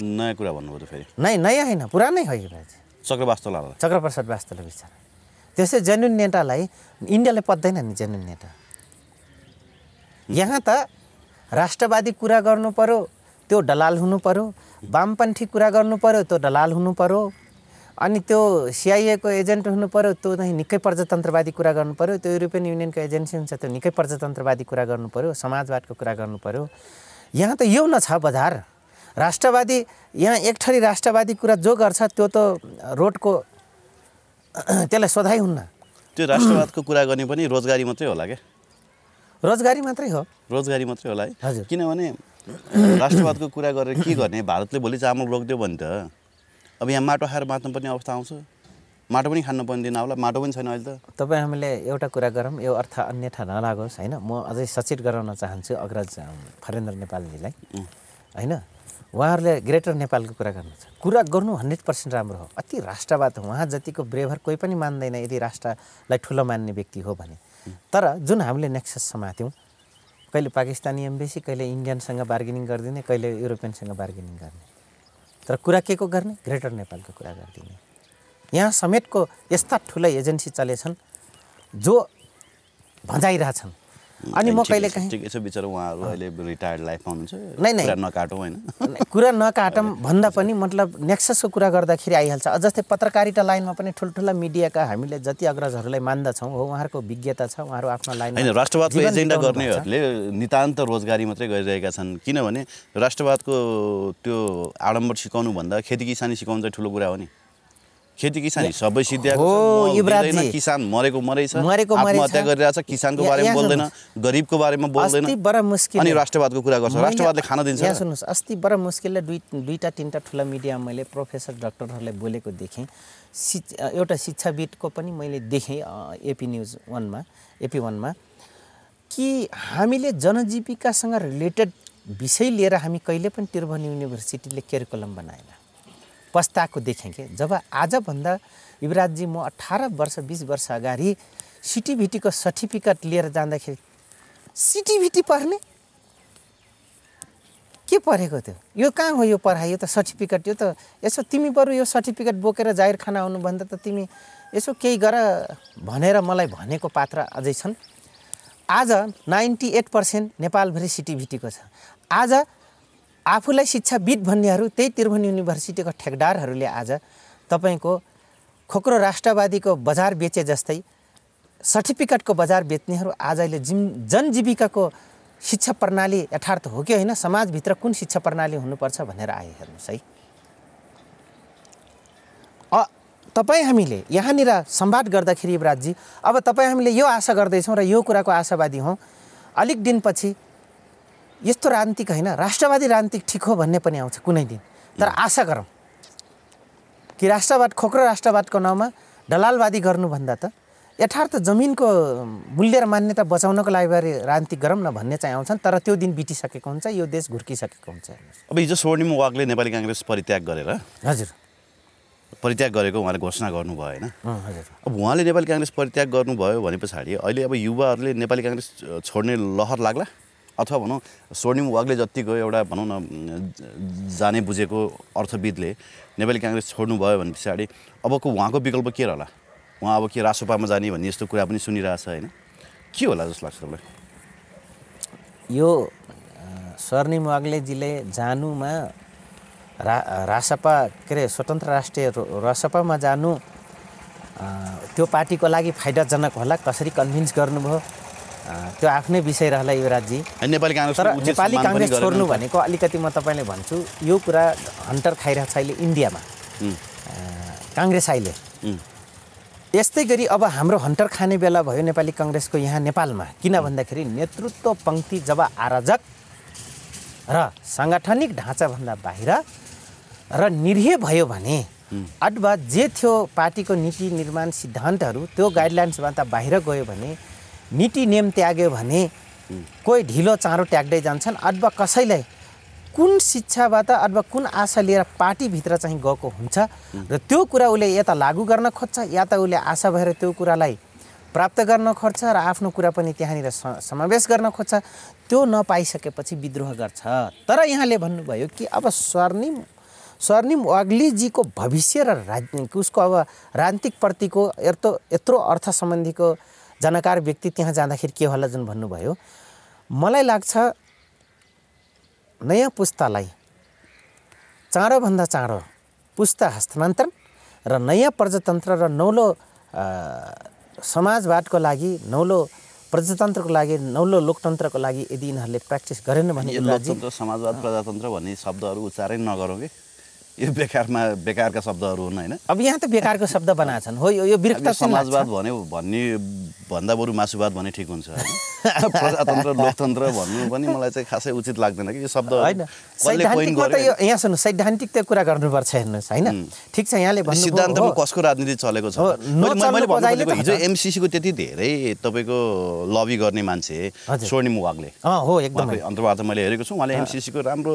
नयाँ कुरा भन्नुभयो फेरि नै नयाँ होइन पुरानै हो यो बाजे चक्रवास्तोलालाई चक्रप्रसाद वास्तवले बिचरा त्यसै जेन्युन नेतालाई इन्डियाले पत्दैन नि जेन्युन नेता यहाँ त राष्ट्रवादी कुरा गर्नु पर्यो त्यो दलाल हुनु पर्यो वामपन्थी कुरा गर्नु पर्यो त्यो दलाल हुनु पर्यो अनि त्यो सिआइएको एजेन्ट हुनु पर्यो त्यो चाहिँ निकै प्रजातन्त्रवादी कुरा गर्नु पर्यो। त्यो युरोपियन युनियनको एजेन्सी हुन्छ त्यो निकै प्रजातन्त्रवादी कुरा गर्नु पर्यो समाजवादको कुरा गर्नु पर्यो। यहाँ त यो न छ बजार। राष्ट्रवादी यहाँ एक थरी राष्ट्रवादी कुरा जो गर्छ त्यो त रोडको त्यसलाई सोधाइ हुन्न। त्यो राष्ट्रवादको कुरा गर्ने पनि रोजगारी मात्रै होला क्या? रोजगारी मात्रै हो। रोजगारी मात्रै होला है? हजुर। किनभने राष्ट्रवादको कुरा गरेर के गर्ने? भारतले भोलि चामल रोकिदियो भने त अब यहाँ माटो खाएर बाँच्नु पर्ने अवस्था आउँछ। माटो पनि खानु पर्ने दिन आउला माटो पनि छैन अहिले त। तपाईँ हामीले एउटा कुरा गरौँ यो अर्थ अन्यथा नलागोस् होइन? म अझै सचेत गराउन चाहन्छु अग्रज फरेन्द्र नेपालजीलाई होइन? उहाँहरूले ग्रेटर नेपालको कुरा गर्नु छ कुरा गर्नु हन्ड्रेड पर्सेन्ट राम्रो हो। अति राष्ट्रवाद हो। उहाँ जतिको ब्रेभर कोही पनि मान्दैन यदि राष्ट्रलाई ठुलो मान्ने व्यक्ति हो भने। तर जुन हामीले नेक्सस समात्यौँ कहिले पाकिस्तानी एम्बेसी कहिले इन्डियनसँग बार्गेनिङ गरिदिने कहिले युरोपियनसँग बार्गेनिङ गर्ने। तर कुरा के को गर्ने ग्रेटर नेपालको कुरा गरिदिने। यहाँ समेतको यस्ता ठुला एजेन्सी चलेछन् जो भजाइरहेछन्। अनि म कहिले काहीँ ठिकै छ बिचरा उहाँहरू अहिले रिटायर्ड लाइफमा हुनुहुन्छ नै, नै। कुरा नकाटौँ होइन। कुरा नकाटौँ भन्दा पनि मतलब नेक्ससको कुरा गर्दाखेरि आइहाल्छ। जस्तै पत्रकारिता लाइनमा पनि ठुल्ठुला मिडियाका हामीले जति अग्रजहरूलाई मान्दछौँ हो उहाँहरूको विज्ञता छ उहाँहरू आफ्नो लाइनमा होइन राष्ट्रवादको एजेन्डा। गर्नेहरूले नितान्त रोजगारी मात्रै गरिरहेका छन्। किनभने राष्ट्रवादको त्यो आडम्बर सिकाउनु भन्दा खेती किसानी सिकाउनु चाहिँ ठुलो कुरा हो नि। खेती किसानी सबै सिद्ध्याएको छ, किसान मरेको मरेको। आत्महत्या गरिरहेछ किसानको बारेमा बोल्दैन गरिबको बारेमा बोल्दैन। बडा मुस्किल। अनि राष्ट्रवादको कुरा गर्छ। राष्ट्रवादले खान दिन्छ? सुन्नुहोस्। अस्ति बडा मुस्किलले दुई दुईवटा तिनवटा ठुला मिडिया मैले प्रोफेसर डक्टरहरूलाई बोलेको देखेँ। शिक्ष एउटा शिक्षाविदको पनि मैले देखेँ एपी न्युज वानमा एपी वानमा कि हामीले जनजीविकासँग रिलेटेड विषय लिएर हामी कहिले पनि त्रिभुवन युनिभर्सिटीले करिकुलम बनाएन। पस्ताएको देखेँ कि। जब आजभन्दा युवराजजी म अठार वर्ष बिस वर्ष अगाडि सिटिभिटीको सर्टिफिकेट लिएर जाँदाखेरि सिटिभिटी पढ्ने के पढेको त्यो? यो कहाँ हो यो पढाइ? यो त सर्टिफिकेट यो त यसो तिमी बरु यो सर्टिफिकेट बोकेर जाहिर खाना आउनुभन्दा त तिमी यसो केही गर भनेर मलाई भनेको पात्र अझै छन्। आज नाइन्टी एट पर्सेन्ट नेपालभरि सिटिभिटीको छ। आज आफूलाई शिक्षाविद भन्नेहरू त्यही त्रिभुवन युनिभर्सिटीको ठेकदारहरूले आज तपाईँको खोक्रो राष्ट्रवादीको बजार बेचे जस्तै सर्टिफिकेटको बजार बेच्नेहरू आज अहिले जिम जनजीविकाको शिक्षा प्रणाली यथार्थ हो कि होइन? समाजभित्र कुन शिक्षा प्रणाली हुनुपर्छ भनेर आए हेर्नुहोस् है। तपाईँ हामीले यहाँनिर सम्वाद गर्दाखेरि युवराजजी अब तपाईँ हामीले यो आशा गर्दैछौँ र यो कुराको आशावादी हौँ। अलिक दिनपछि यस्तो राजनीतिक होइन राष्ट्रवादी राजनीतिक ठिक हो भन्ने पनि आउँछ कुनै दिन। तर आशा गरौँ कि राष्ट्रवाद खोक्रो राष्ट्रवादको नाउँमा दलालवादी गर्नुभन्दा त यथार्थ जमिनको मूल्य र मान्यता बचाउनको लागि बारे राजनीति गरौँ न भन्ने चाहिँ आउँछन् तर त्यो दिन बितिसकेको हुन्छ यो देश घुर्किसकेको हुन्छ। अब हिजो स्वर्णिम वागले नेपाली काङ्ग्रेस परित्याग गरेर हजुर। परित्याग गरेको उहाँले घोषणा गर्नुभयो होइन। हजुर। अब उहाँले नेपाली काङ्ग्रेस परित्याग गर्नुभयो भने पछाडि अहिले अब युवाहरूले नेपाली काङ्ग्रेस छोड्ने लहर लाग्ला? अथवा भनौँ स्वर्णिम वागले जतिको एउटा भनौँ न जाने बुझेको अर्थविदले नेपाली काङ्ग्रेस छोड्नुभयो भने पछाडि अबको उहाँको विकल्प के रहला? उहाँ अब के रासोपामा जाने भन्ने यस्तो कुरा पनि सुनिरहेछ होइन? के होला जस्तो लाग्छ तपाईँलाई? यो स्वर्णिम वाग्लेजीले जानुमा रा रासपा के अरे स्वतन्त्र राष्ट्रिय रासपामा जानु त्यो पार्टीको लागि फाइदाजनक होला कसरी कन्भिन्स गर्नुभयो? त्यो आफ्नै विषय रहला युवराजजी अनि नेपाली काङ्ग्रेस तर नेपाली काङ्ग्रेस छोड्नु भनेको अलिकति म तपाईँले भन्छु यो कुरा हन्टर खाइरहेको छ अहिले इन्डियामा। काङ्ग्रेस अहिले। यस्तै गरी अब हाम्रो हन्टर खाने बेला भयो नेपाली कङ्ग्रेसको यहाँ नेपालमा किन भन्दाखेरि नेतृत्व पङ्क्ति जब आराजक र साङ्गठनिक ढाँचाभन्दा बाहिर र निरीह भयो भने अथवा जे थियो पार्टीको नीति निर्माण सिद्धान्तहरू त्यो गाइडलाइन्सबाट बाहिर गयो भने नीति नियम त्याग्यो भने कोही ढिलो चाँडो ट्याग्दै जान्छन् अथवा कसैलाई कुन शिक्षाबाट अथवा कुन आशा लिएर पार्टीभित्र चाहिँ गएको हुन्छ र त्यो कुरा उसले या त लागू गर्न खोज्छ या त उसले आशा भएर त्यो कुरालाई प्राप्त गर्न खोज्छ र आफ्नो कुरा पनि त्यहाँनिर समावेश गर्न खोज्छ। त्यो नपाइसकेपछि विद्रोह गर्छ। तर यहाँले भन्नुभयो कि अब स्वर्णिम स्वर्णिम वाग्लीजीको भविष्य र राज उसको अब राजनीतिक प्रतिको यत्रो यत्रो अर्थ सम्बन्धीको जानकार व्यक्ति त्यहाँ जाँदाखेरि के होला जुन भन्नुभयो मलाई लाग्छ नयाँ पुस्तालाई चाँडोभन्दा चाँडो पुस्ता हस्तान्तरण र नयाँ प्रजातन्त्र र नौलो समाजवादको लागि नौलो प्रजातन्त्रको लागि नौलो लोकतन्त्रको लागि यदि यिनीहरूले प्र्याक्टिस गरेन भने समाजवाद प्रजातन्त्र भन्ने शब्दहरू उच्चारै नगरौँ कि? यो बेकारमा बेकारका शब्दहरू हुन् होइन? अब यहाँ त बेकारको शब्द बनाएको छन् हो यो विरक्त समाजवाद भन्यो भन्ने भन्दा बरु मासुवाद भने ठिक हुन्छ प्रजातन्त्र लोकतन्त्र भन्नु पनि मलाई चाहिँ खासै उचित लाग्दैन कि यो शब्द होइन। त यो यहाँ सुन्नु सैद्धान्तिक त कुरा गर्नुपर्छ हेर्नुहोस् होइन? ठिक छ यहाँले सिद्धान्तमा कसको राजनीति चलेको छ? हिजो। एमसिसीको त्यति धेरै तपाईँको लबी गर्ने मान्छे। स्वर्णिम वागले। हो एकदमै। अन्तर्वार्ता मैले हेरेको छु उहाँले एमसिसीको राम्रो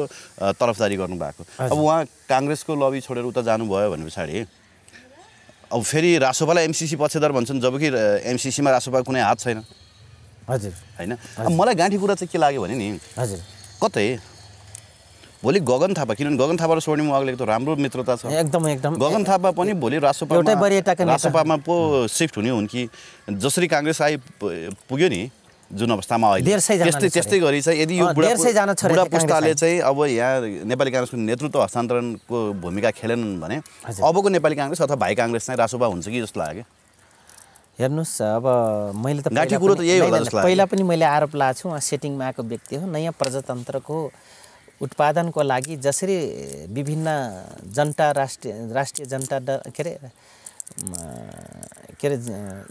तरफदारी गर्नुभएको। अब उहाँ काङ्ग्रेसको लबी छोडेर उता जानुभयो भने पछाडि। अब फेरि रासोपालाई एमसिसी पक्षधर भन्छन् जबकि एमसिसीमा रासोपा कुनै हात छैन। हजुर। होइन? अब मलाई गाँठी कुरा चाहिँ के लाग्यो भने नि हजुर। कतै भोलि गगन थापा किनभने गगन थापा र स्वर्णिम वागलेको त राम्रो मित्रता छ। एकदम एकदम। गगन थापा पनि भोलि नेता। रासोपामा पो सिफ्ट हुने हुन् कि जसरी काङ्ग्रेस आइ पुग्यो नि जुन अवस्थामा अहिले त्यस्तै त्यस्तै गरी चाहिँ यदि यो बुढा पुस्ताले। चाहिँ अब यहाँ नेपाली काङ्ग्रेसको नेतृत्व हस्तान्तरणको भूमिका खेलेनन् भने। अबको नेपाली काङ्ग्रेस अथवा भाइ काङ्ग्रेस चाहिँ रासोपा हुन्छ कि जस्तो लाग्यो हेर्नुहोस् अब मैले त कुरो त पनि- यही होला। पहिला पनि मैले आरोप लगाएको छु उहाँ सेटिङमा आएको व्यक्ति हो नयाँ प्रजातन्त्रको उत्पादनको लागि जसरी विभिन्न जनता राष्ट्रिय राष्ट्रिय जनता के अरे के अरे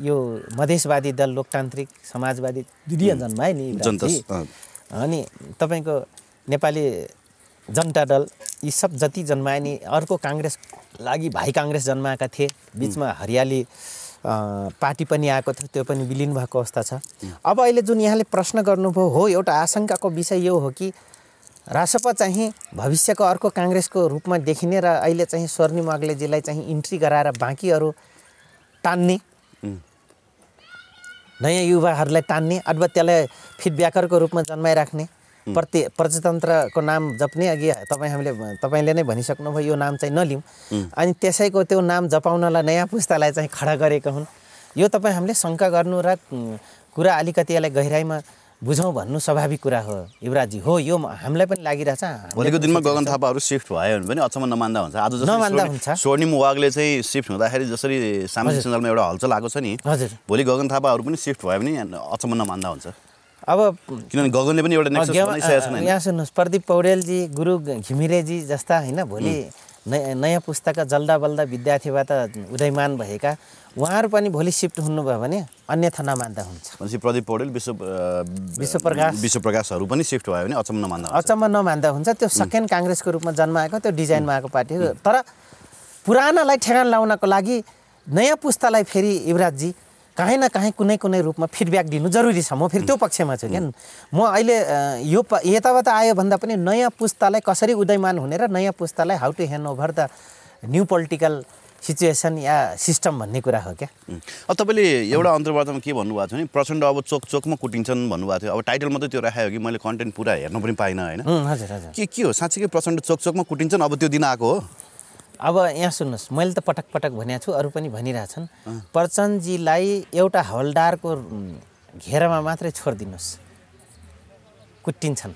यो मधेसवादी दल लोकतान्त्रिक समाजवादी दुनियाँ जन्मायो नि। अनि तपाईँको नेपाली जनता दल यी सब जति जन्माए नि अर्को काङ्ग्रेस लागि भाइ काङ्ग्रेस जन्माएका थिए बिचमा हरियाली पार्टी पनि आएको थियो त्यो पनि विलिन भएको अवस्था छ। अब अहिले जुन यहाँले प्रश्न गर्नुभयो हो एउटा आशंकाको विषय यो हो कि रासपा चाहिँ भविष्यको अर्को काङ्ग्रेसको रूपमा देखिने र अहिले चाहिँ स्वर्णिम अग्लेजीलाई चाहिँ इन्ट्री गराएर बाँकी अरू टान्ने नयाँ युवाहरूलाई तान्ने अथवा त्यसलाई फिडब्याकरको रूपमा जन्माइराख्ने। प्रति प्रजातन्त्रको नाम जप्ने अघि तपाईँ हामीले तपाईँले नै भनिसक्नुभयो यो नाम चाहिँ नलिउँ। अनि त्यसैको त्यो नाम जपाउनलाई नयाँ पुस्तालाई चाहिँ खडा गरेका हुन्। यो तपाईँ हामीले शङ्का गर्नु र कुरा अलिकति यसलाई गहिराइमा बुझौँ भन्नु स्वाभाविक कुरा हो। युवराजी हो यो हामीलाई पनि लागिरहेछ। भोलिको दिनमा। गगन थापाहरू सिफ्ट भयो भने पनि अचम्म नमान्दा हुन्छ। आज नमान्दा हुन्छ। स्वर्णिम वागले चाहिँ सिफ्ट हुँदाखेरि जसरी सामाजिक सञ्जालमा एउटा हलचल आएको छ नि हजुर। भोलि गगन थापाहरू पनि सिफ्ट भयो भने अचम्म नमान्दा हुन्छ। अब किनभने गगनले पनि एउटा यहाँ सुन्नुहोस् प्रदीप पौडेलजी गुरु घिमिरेजी जस्ता होइन भोलि नयाँ नयाँ पुस्ताका जल्दा बल्दा विद्यार्थीबाट उदयमान भएका उहाँहरू पनि भोलि सिफ्ट हुनुभयो भने अन्यथा नमान्दा हुन्छ। भनेपछि प्रदीप पौडेल विश्व विश्वप्रकाश। विश्वप्रकाशहरू पनि सिफ्ट भयो भने अचम्म नमान्दा हुन्छ। अचम्म नमान्दा हुन्छ। त्यो सेकेन्ड काङ्ग्रेसको रूपमा जन्माएको त्यो डिजाइनमा आएको पार्टी हो। तर पुरानालाई ठेगान लाउनको लागि नयाँ पुस्तालाई फेरि युवराजजी काहीँ न काहीँ कुनै कुनै रूपमा फिडब्याक दिनु जरुरी छ। म फेरि त्यो पक्षमा छु क्या। म अहिले यो प यताबाट आयो भन्दा पनि नयाँ पुस्तालाई कसरी उदयमान हुने र नयाँ पुस्तालाई how to hand over the new political situation yeah system भन्ने कुरा हो क्या? तपाईँले एउटा अन्तर्वार्तामा के भन्नुभएको छ भने प्रचण्ड अब चोक चोकमा कुटिन्छन् भन्नुभएको थियो। अब टाइटल मात्रै त्यो राखेको कि मैले कन्टेन्ट पुरा हेर्नु पनि पाइनँ होइन? हजुर हजुर। के के हो? साँच्चीकै प्रचण्ड चोक चोकमा कुटिन्छन्? अब त्यो दिन आएको हो। अब यहाँ सुन्नुहोस् मैले त पटक पटक भनेको छु अरू पनि भनिरहेछन्। प्रचण्डजीलाई एउटा हवलदारको उम्, घेरामा मात्रै छोडिदिनुहोस्। कुट्टिन्छन्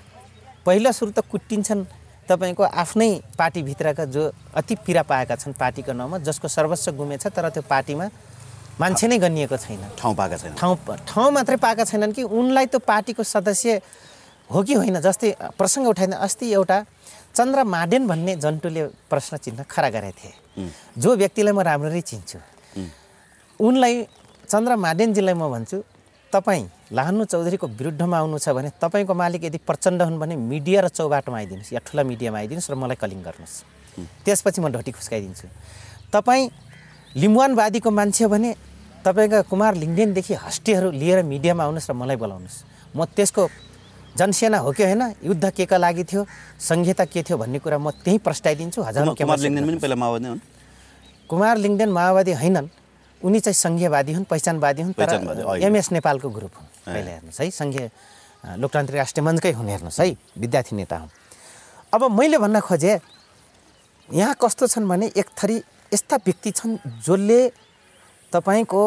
पहिला सुरु त कुट्टिन्छन् तपाईँको आफ्नै पार्टीभित्रका जो अति पीडा पाएका छन् पार्टीको नाउँमा जसको सर्वस्व गुमेछ तर त्यो पार्टीमा मान्छे नै गनिएको छैन। ठाउँ पाएका छैन ठाउँ ठाउँ मात्रै पाएका छैनन् कि उनलाई त्यो पार्टीको सदस्य हो कि होइन जस्तै प्रसङ्ग उठाइदिन अस्ति एउटा चन्द्र माडेन भन्ने जन्टुले प्रश्न चिन्ह खडा गरेका थिए। जो व्यक्तिलाई म राम्ररी चिन्छु उनलाई चन्द्र माडेनजीलाई म भन्छु तपाईँ लाहनु चौधरीको विरुद्धमा आउनु छ भने तपाईँको मालिक यदि प्रचण्ड हुन् भने मिडिया र चौबाटोमा आइदिनुहोस् या ठुला मिडियामा आइदिनुहोस् र मलाई कलिङ गर्नुहोस्। त्यसपछि म ढोटी खुस्काइदिन्छु। तपाईँ लिम्बुवानवादीको मान्छे हो भने तपाईँका कुमार लिङ्गदेनदेखि हस्टीहरू लिएर मिडियामा आउनुहोस् र मलाई बोलाउनुहोस्। म त्यसको जनसेना हो कि होइन युद्ध के का लागि थियो संहिता के थियो भन्ने कुरा म त्यहीँ प्रस्ताइदिन्छु हजारौँ कुमार लिङ्गदेन माओवादी होइनन्। उनी चाहिँ सङ्घीयवादी हुन् पहिचानवादी हुन् तर। एमएस नेपालको ग्रुप हुन्। पहिला हेर्नुहोस् है सङ्घीय लोकतान्त्रिक राष्ट्रिय मञ्चकै हुन् हेर्नुहोस् है विद्यार्थी नेता हुन्। अब मैले भन्न खोजेँ यहाँ कस्तो छन् भने एक थरी यस्ता व्यक्ति छन् जसले तपाईँको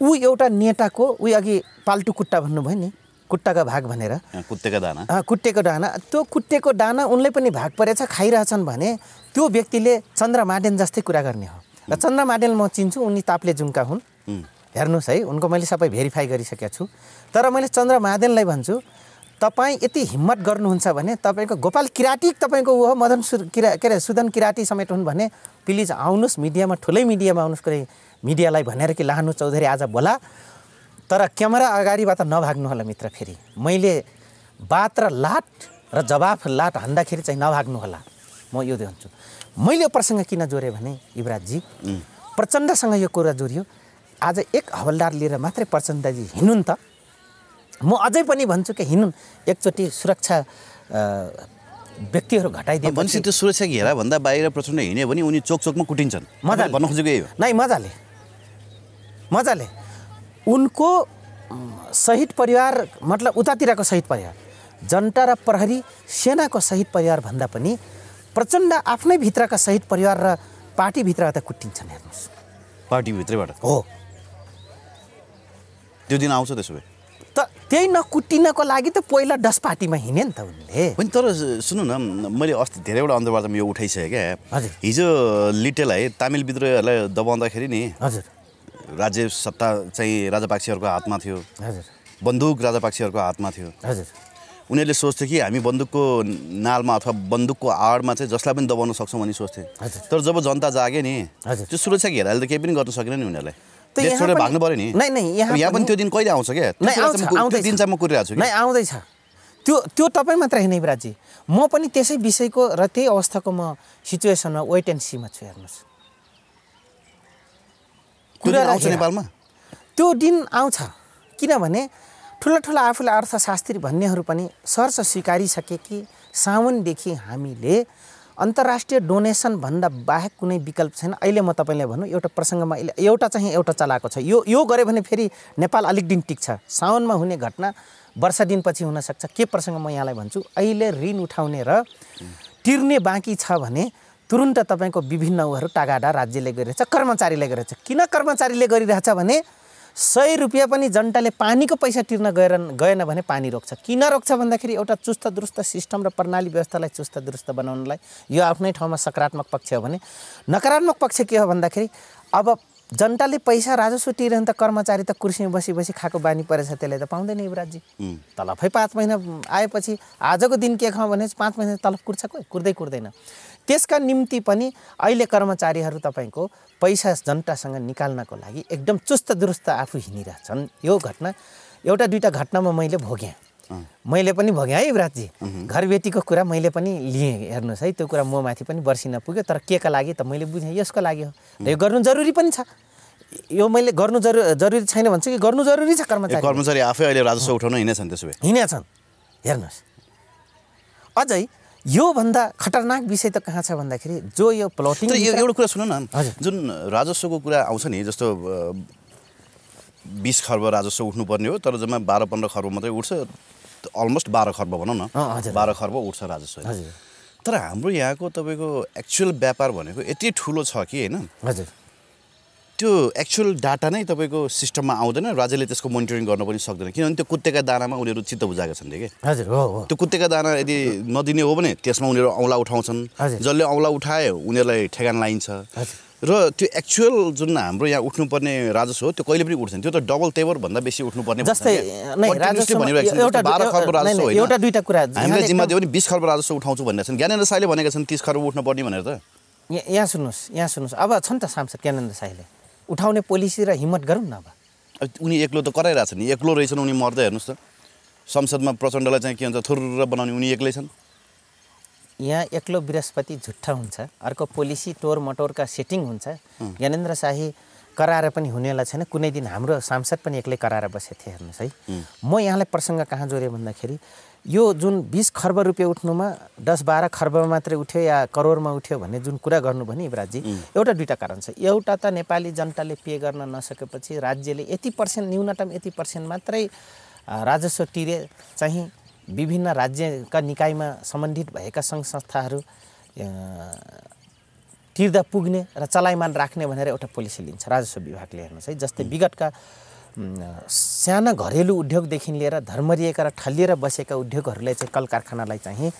ऊ एउटा नेताको ऊ अघि पाल्टु कुट्टा भन्नुभयो नि कुट्टाका भाग भनेर। कुत्तेका दाना। कुट्टेको डाना त्यो कुट्टेको डाना उनले पनि भाग परेछ खाइरहेछन् भने त्यो व्यक्तिले चन्द्र माडेन जस्तै कुरा गर्ने हो। र चन्द्र माडेन म चिन्छु उनी ताप्ले जुङका हुन्. हेर्नुहोस् है उनको मैले सबै भेरिफाई गरिसकेको छु। तर मैले चन्द्र महादेनलाई भन्छु तपाईँ यति हिम्मत गर्नुहुन्छ भने तपाईँको गोपाल किराँती तपाईँको ऊ हो मदन सु किरा के अरे सुदन किराँती समेत हुन् भने प्लिज आउनुहोस् मिडियामा ठुलै मिडियामा आउनुहोस् कुनै मिडियालाई भनेर कि लाहनु चौधरी आज बोला। तर क्यामेरा अगाडिबाट नभाग्नु होला मित्र फेरि। मैले बात र लाट र जवाफ लाट हान्दाखेरि चाहिँ नभाग्नु होला म यो भन्छु मैले प्रसङ्ग किन जोडेँ भने युवराजजी? प्रचण्डसँग यो कुरा जोडियो। आज एक हवलदार लिएर मात्रै प्रचण्डजी हिँड्नु त। म अझै पनि भन्छु कि हिँड्नु। एकचोटि सुरक्षा व्यक्तिहरू घटाइदिए भनेपछि त्यो सुरक्षा घेराभन्दा बाहिर प्रचण्ड हिँड्यो भने उनी चोक चोकमा कुटिन्छन् मजाले। भन्न खोजेको यही नै मजाले। मजाले। उनको शहीद परिवार मतलब उतातिरको शहीद परिवार जनता र प्रहरी सेनाको शहीद परिवार भन्दा पनि प्रचण्ड आफ्नै भित्रका शहीद परिवार र पार्टीभित्रबाट कुट्टिन्छन् हेर्नुहोस्। पार्टीभित्रैबाट? हो। त्यो दिन आउँछ त्यसो भए। त त्यही नकुट्टिनको लागि त पहिला डस पार्टीमा हिँडे नि त उनले। होइन तर सुन्नु न मैले अस्ति धेरैवटा अन्तर्वार्तामा यो उठाइसकेँ। क्या हजुर। हिजो लिटेल है तामिल विद्रोहीहरूलाई दबाउँदाखेरि नि हजुर। राज्य सत्ता चाहिँ राजापाक्सीहरूको हातमा थियो। हजुर। बन्दुक राजापाक्सीहरूको हातमा थियो। हजुर। उनीहरूले सोच्थे कि हामी बन्दुकको नालमा अथवा बन्दुकको आडमा चाहिँ जसलाई पनि दबाउन सक्छौँ भन्ने सोच्थे। तर जब जनता जागे नि। त्यो सुरक्षा घेराले त केही पनि गर्न सकेन नि उनीहरूलाई देश छोडेर भाग्नु पऱ्यो नि। यहाँ पनि त्यो दिन कहिले आउँछ क्या? त्यो कुरा दिन चाहिँ म कुरिरहेको छु आउँदैछ। त्यो त्यो तपाईँ मात्र होइन युवराजी म पनि त्यसै विषयको र त्यही अवस्थाको म सिचुएसनमा वेट एन्ड सीमा छु हेर्नुहोस्। दिन आउँछ। नेपालमा? त्यो दिन आउँछ। किनभने ठुला ठुला आफूलाई अर्थशास्त्री भन्नेहरू पनि सहर्ष स्वीकारिसके कि साउनदेखि हामीले अन्तर्राष्ट्रिय डोनेसन भन्दा बाहेक कुनै विकल्प छैन। अहिले म तपाईँलाई भनौँ एउटा प्रसङ्गमा अहिले एउटा चाहिँ एउटा चलाएको छ। यो यो गऱ्यो भने फेरि नेपाल अलिक दिन टिक्छ। साउनमा हुने घटना वर्ष दिनपछि हुनसक्छ। के प्रसङ्ग म यहाँलाई भन्छु? अहिले ऋण उठाउने र तिर्ने बाँकी छ भने तुरुन्त तपाईँको विभिन्न उहरू टागाडा राज्यले गरिरहेछ कर्मचारीले गरिरहेछ। किन कर्मचारीले गरिरहेछ भने सय रुपियाँ पनि जनताले पानीको पैसा तिर्न गएर गएन भने पानी रोक्छ। किन रोक्छ भन्दाखेरि एउटा चुस्त दुरुस्त सिस्टम र प्रणाली व्यवस्थालाई चुस्त दुरुस्त बनाउनलाई यो आफ्नै ठाउँमा सकारात्मक पक्ष हो भने नकारात्मक पक्ष के हो भन्दाखेरि अब जनताले पैसा राजस्व तिरेन त कर्मचारी त कुर्सीमा बसी बसी खाएको बानी परेछ त्यसले त पाउँदैन युवराजी तलफै पाँच महिना आएपछि आजको दिन के खाउँ भने पाँच महिना तलफ कुर्छ कोही? कुर्दै कुर्दैन। त्यसका निम्ति पनि अहिले कर्मचारीहरू तपाईँको पैसा जनतासँग निकाल्नको लागि एकदम चुस्त दुरुस्त आफू हिँडिरहेछन्। यो घटना एउटा दुइटा घटनामा मैले भोगेँ। मैले पनि भगेँ है युवराजजी। घरबेटीको कुरा मैले पनि लिएँ हेर्नुहोस् है त्यो कुरा म माथि पनि बर्सिन पुग्यो तर के का लागि त मैले बुझेँ यसको लागि हो। र यो गर्नु जरुरी पनि छ। यो मैले गर्नु जरु जरुरी छैन भन्छु कि गर्नु जरुरी छ कर्मचारी कर्मचारी आफै अहिले राजस्व उठाउन हिँडेछन् त्यसो भए। हिँडेका छन् हेर्नुहोस्। अझै योभन्दा खतरनाक विषय त कहाँ छ भन्दाखेरि जो यो प्लटिङ एउटा कुरा सुन न। जुन राजस्वको कुरा आउँछ नि जस्तो बिस खर्ब राजस्व उठ्नुपर्ने हो तर जम्मा बाह्र पन्ध्र खर्ब मात्रै उठ्छ अलमोस्ट बाह्र खर्ब भनौँ न। बाह्र खर्ब उठ्छ राजस्व। तर हाम्रो यहाँको तपाईँको एक्चुअल व्यापार भनेको यति ठुलो छ कि होइन? हजुर। त्यो एक्चुअल डाटा नै तपाईँको सिस्टममा आउँदैन राज्यले त्यसको मोनिटरिङ गर्न पनि सक्दैन। किनभने त्यो कुत्तेका दानामा उनीहरू चित्त बुझाएका छन् कि? हजुर हो त्यो कुत्तेका दाना यदि नदिने हो भने त्यसमा उनीहरू औँला उठाउँछन्। जसले औँला उठाए उनीहरूलाई ठेगान लाइन्छ। र त्यो एक्चुअल जुन हाम्रो यहाँ उठ्नुपर्ने राजस्व हो त्यो कहिले पनि उठ्दैन। त्यो त डबल तेवर भन्दा बेसी उठ्नुपर्ने एउटा कुरा जिम्मा दियो भने बिस खर्ब राजस्व उठाउँछु भनेर छन्। ज्ञानेन्द्र साईले भनेका छन् तिस खर्ब उठ्नुपर्ने भनेर त। यहाँ यहाँ सुन्नुहोस् यहाँ सुन्नुहोस्। अब छ नि त सांसद ज्ञानेन्द्र साईले उठाउने पोलिसी र हिम्मत गरौँ न अब। उनी एक्लो त कराइरहेछन् नि एक्लो रहेछन् उनी मर्दै हेर्नुहोस् त। संसदमा प्रचण्डलाई चाहिँ के भन्छ थुर्र बनाउने उनी एक्लै छन्। यहाँ एक्लो बृहस्पति झुट्टा हुन्छ अर्को पोलिसी टोर मटोरका सेटिङ हुन्छ। ज्ञानेन्द्र शाही कराएर पनि हुनेवाला छैन। कुनै दिन हाम्रो सांसद पनि एक्लै कराएर बसेको थिए हेर्नुहोस् है। म यहाँलाई प्रसङ्ग कहाँ जोडेँ भन्दाखेरि यो जुन बिस खर्ब रुपियाँ उठ्नुमा दस बाह्र खर्ब मात्रै उठ्यो या करोडमा उठ्यो भन्ने जुन कुरा गर्नु भने युवराजजी एउटा दुइटा कारण छ। एउटा त नेपाली जनताले पे गर्न नसकेपछि राज्यले यति पर्सेन्ट न्यूनतम यति पर्सेन्ट मात्रै राजस्व तिरे चाहिँ विभिन्न राज्यका निकायमा सम्बन्धित भएका सङ्घ संस्थाहरू तिर्दा पुग्ने र चलायमान राख्ने भनेर एउटा पोलिसी लिन्छ राजस्व विभागले हेर्नुहोस् है। जस्तै विगतका साना घरेलु उद्योगदेखि लिएर धर्मरिएका र ठल्लिएर बसेका उद्योगहरूलाई चाहिँ कल कारखानालाई चाहिँ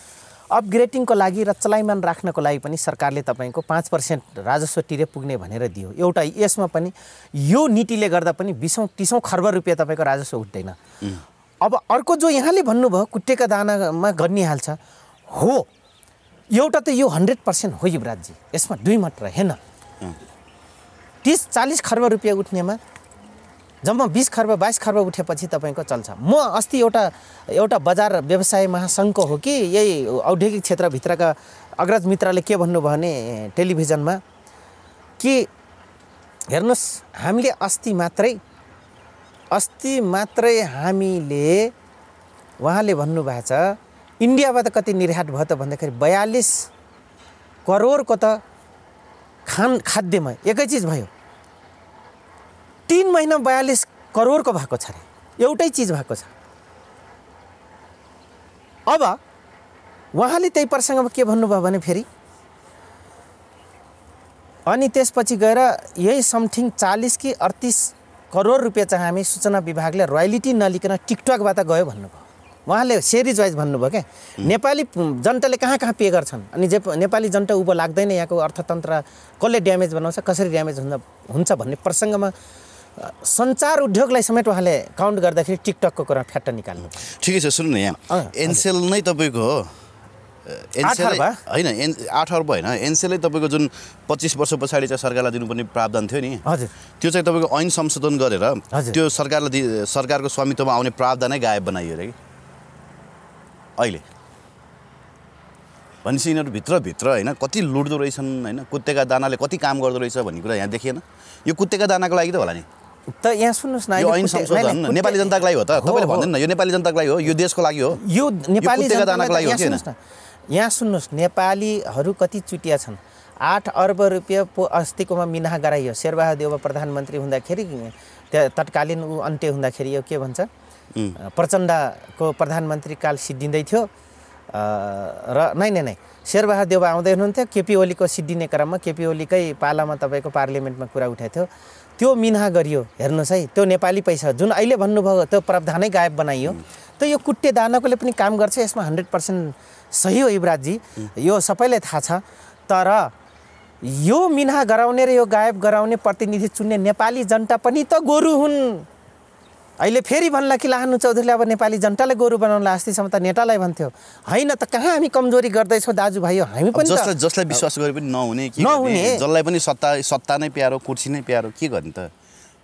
अपग्रेडिङको लागि र चलायमान राख्नको लागि पनि सरकारले तपाईँको पाँच पर्सेन्ट राजस्व तिरे पुग्ने भनेर दियो। एउटा यसमा पनि यो नीतिले गर्दा पनि बिसौँ तिसौँ खर्ब रुपियाँ तपाईँको राजस्व उठ्दैन। अब अर्को जो यहाँले भन्नुभयो कुट्टेका दानामा गरिहाल्छ हो। एउटा त यो हन्ड्रेड पर्सेन्ट हो युवराजजी यसमा दुई मात्र हेन तिस चालिस खर्ब रुपियाँ उठ्नेमा जम्मा बिस खर्ब बाइस खर्ब उठेपछि तपाईँको चल्छ। म अस्ति एउटा एउटा बजार व्यवसाय महासङ्घको हो कि यही औद्योगिक क्षेत्रभित्रका अग्रज मित्रले के भन्नुभयो भने टेलिभिजनमा कि हेर्नुहोस् हामीले अस्ति मात्रै अस्ति मात्रै हामीले उहाँले भन्नुभएको छ इन्डियाबाट कति निर्यात भयो त भन्दाखेरि बयालिस करोडको त खान खाद्यमा एकै चिज भयो। तिन महिना बयालिस करोडको भएको छ अरे एउटै चिज भएको छ। अब उहाँले त्यही प्रसङ्गमा के भन्नुभयो भने फेरि? अनि त्यसपछि गएर यही समथिङ चालिस कि अडतिस करोड रुपियाँ चाहिँ हामी सूचना विभागले रोयल्टी नलिकन टिकटकबाट गयो भन्नुभयो। उहाँले सेरिज वाइज भन्नुभयो क्या नेपाली जनताले कहाँ कहाँ पे गर्छन्? अनि जे नेपाली जनता उँभो लाग्दैन यहाँको अर्थतन्त्र कसले ड्यामेज बनाउँछ कसरी ड्यामेज हुँदा हुन्छ भन्ने प्रसङ्गमा सञ्चार उद्योगलाई समेत उहाँले काउन्ट गर्दाखेरि टिकटकको कुरा फ्याट्ट निकाल्नु ठिकै छ सुन्नु न। यहाँ। एनसेल नै तपाईँको हो। एनसेल? होइन एन आठ अर्ब होइन। एनसेलै तपाईँको जुन पच्चिस वर्ष पछाडि चाहिँ सरकारलाई दिनुपर्ने प्रावधान थियो नि। हजुर। त्यो चाहिँ तपाईँको ऐन संशोधन गरेर। त्यो सरकारलाई सरकारको स्वामित्वमा आउने प्रावधानै गायब बनाइयो अरे कि? अहिले। भनेपछि यिनीहरू भित्रभित्र होइन कति लुट्दो रहेछन् होइन कुत्तेका दानाले कति काम गर्दो रहेछ भन्ने कुरा यहाँ देखिएन। यो कुत्तेका दानाको लागि त होला नि। त यहाँ सुन्नुहोस् न यो ऐन संशोधन नेपाली जनताको लागि हो त। तपाईँले। भन्दैन न यो नेपाली जनताको लागि हो यो देशको लागि हो। यो नेपाली त लागि हो यहाँ? सुन्नुहोस् न। यहाँ सुन्नुहोस् नेपालीहरू कति चुटिया छन्। आठ अर्ब रुपियाँ पो अस्तिकोमा मिनाहा गराइयो। शेरबहादुर देउवा प्रधानमन्त्री हुँदाखेरि त्यहाँ तत्कालीन ऊ अन्त्य हुँदाखेरि यो के भन्छ? प्रचण्डको प्रधानमन्त्री काल सिद्धिँदै थियो। र नै नै नै। शेरबहादुर देउवा आउँदै हुनुहुन्थ्यो। केपी ओलीको सिद्धिने क्रममा केपी ओलीकै पालामा तपाईँको पार्लियामेन्टमा कुरा उठाएको थियो। त्यो मिनाहा गरियो हेर्नुहोस् है त्यो नेपाली पैसा जुन अहिले भन्नुभयो त्यो प्रावधानै गायब बनाइयो। त यो कुट्टे दानाकोले पनि काम गर्छ यसमा हन्ड्रेड पर्सेन्ट सही हो युवराजजी यो सबैलाई थाहा छ। तर यो मिनाहा गराउने र यो गायब गराउने प्रतिनिधि चुन्ने नेपाली जनता पनि त गोरु हुन्। अहिले फेरि भन्ला कि लाहानु चौधरीले अब नेपाली जनतालाई गोरु बनाउनुलाई अस्तिसम्म त नेतालाई भन्थ्यो। होइन त कहाँ हामी कमजोरी गर्दैछौँ दाजुभाइ हामी पनि जसलाई जसलाई विश्वास गरे पनि नहुने के नहुने। गर्ने जसलाई पनि सत्ता सत्ता नै प्यारो कुर्सी नै प्यारो के गर्ने त?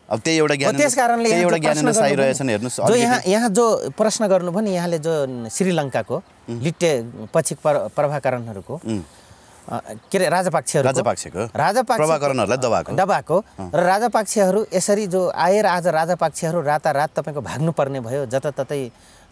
अब त्यही एउटा ज्ञान त्यस कारणले एउटा ज्ञान गर्नुभयो हेर्नुहोस् नि, जो यहाँ यहाँ जो प्रश्न गर्नुभयो नि यहाँले जो श्रीलङ्काको लिट्टे पछि प्र- प्रभाकरणहरूको के अरे राजपाक्षहरू राजपाक्षको राजपाक्ष प्रभाकरणहरूलाई दबाएको। दबाएको। र राजपाक्षहरू यसरी जो आएर आज राजपाक्षहरू रातारात तपाईँको भाग्नुपर्ने भयो जताततै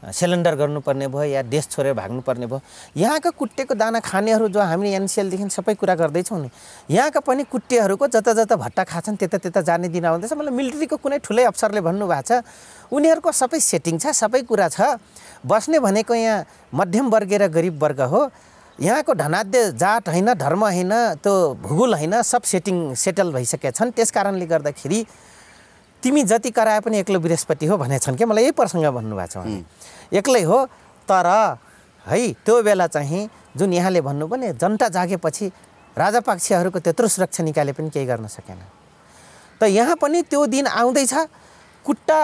सिलिन्डर गर्नुपर्ने भयो या देश छोडेर भाग्नुपर्ने भयो यहाँका कुट्टेको दाना खानेहरू जो हामीले एनसिएलदेखि सबै कुरा गर्दैछौँ नि यहाँका पनि कुट्टेहरूको जता जता भट्टा खान्छन् त्यता त्यता जाने दिन आउँदैछ। मलाई मिलिट्रीको कुनै ठुलै अफसरले भन्नुभएको छ उनीहरूको सबै सेटिङ छ सबै कुरा छ। बस्ने भनेको यहाँ मध्यम वर्गीय र गरिब वर्ग हो। यहाँको धनाध्य जात होइन धर्म होइन त्यो भूगोल होइन सब सेटिङ सेटल भइसकेका छन्। त्यस कारणले गर्दाखेरि तिमी जति कराए पनि एक्लो बृहस्पति हो भनेछन् क्या मलाई यही प्रसङ्ग भन्नुभएको छ। एक्लै हो तर है त्यो बेला चाहिँ जुन यहाँले भन्नुभयो नि जनता जागेपछि राजापाक्षीहरूको त्यत्रो सुरक्षा निकाले पनि केही गर्न सकेन। त यहाँ पनि त्यो दिन आउँदैछ कुट्टा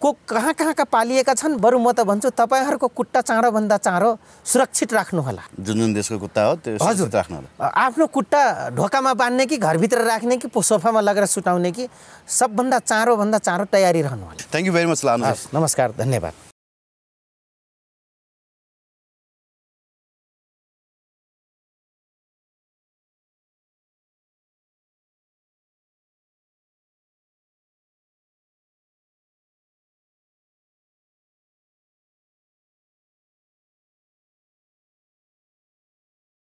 को कहाँ कहाँका पालिएका छन्? बरु म त भन्छु तपाईँहरूको कुट्टा चाँडोभन्दा चाँडो सुरक्षित राख्नुहोला। जुन जुन देशको कुत्ता हो त्यो सुरक्षित राख्नु होला अ- आफ्नो कुट्टा ढोकामा बाँध्ने कि घरभित्र राख्ने कि सोफामा लगेर सुटाउने कि सबभन्दा चाँडोभन्दा चाँडो तयारी रहनु होला थ्याङ्क यू भेरी मच लानु हस् नमस्कार धन्यवाद।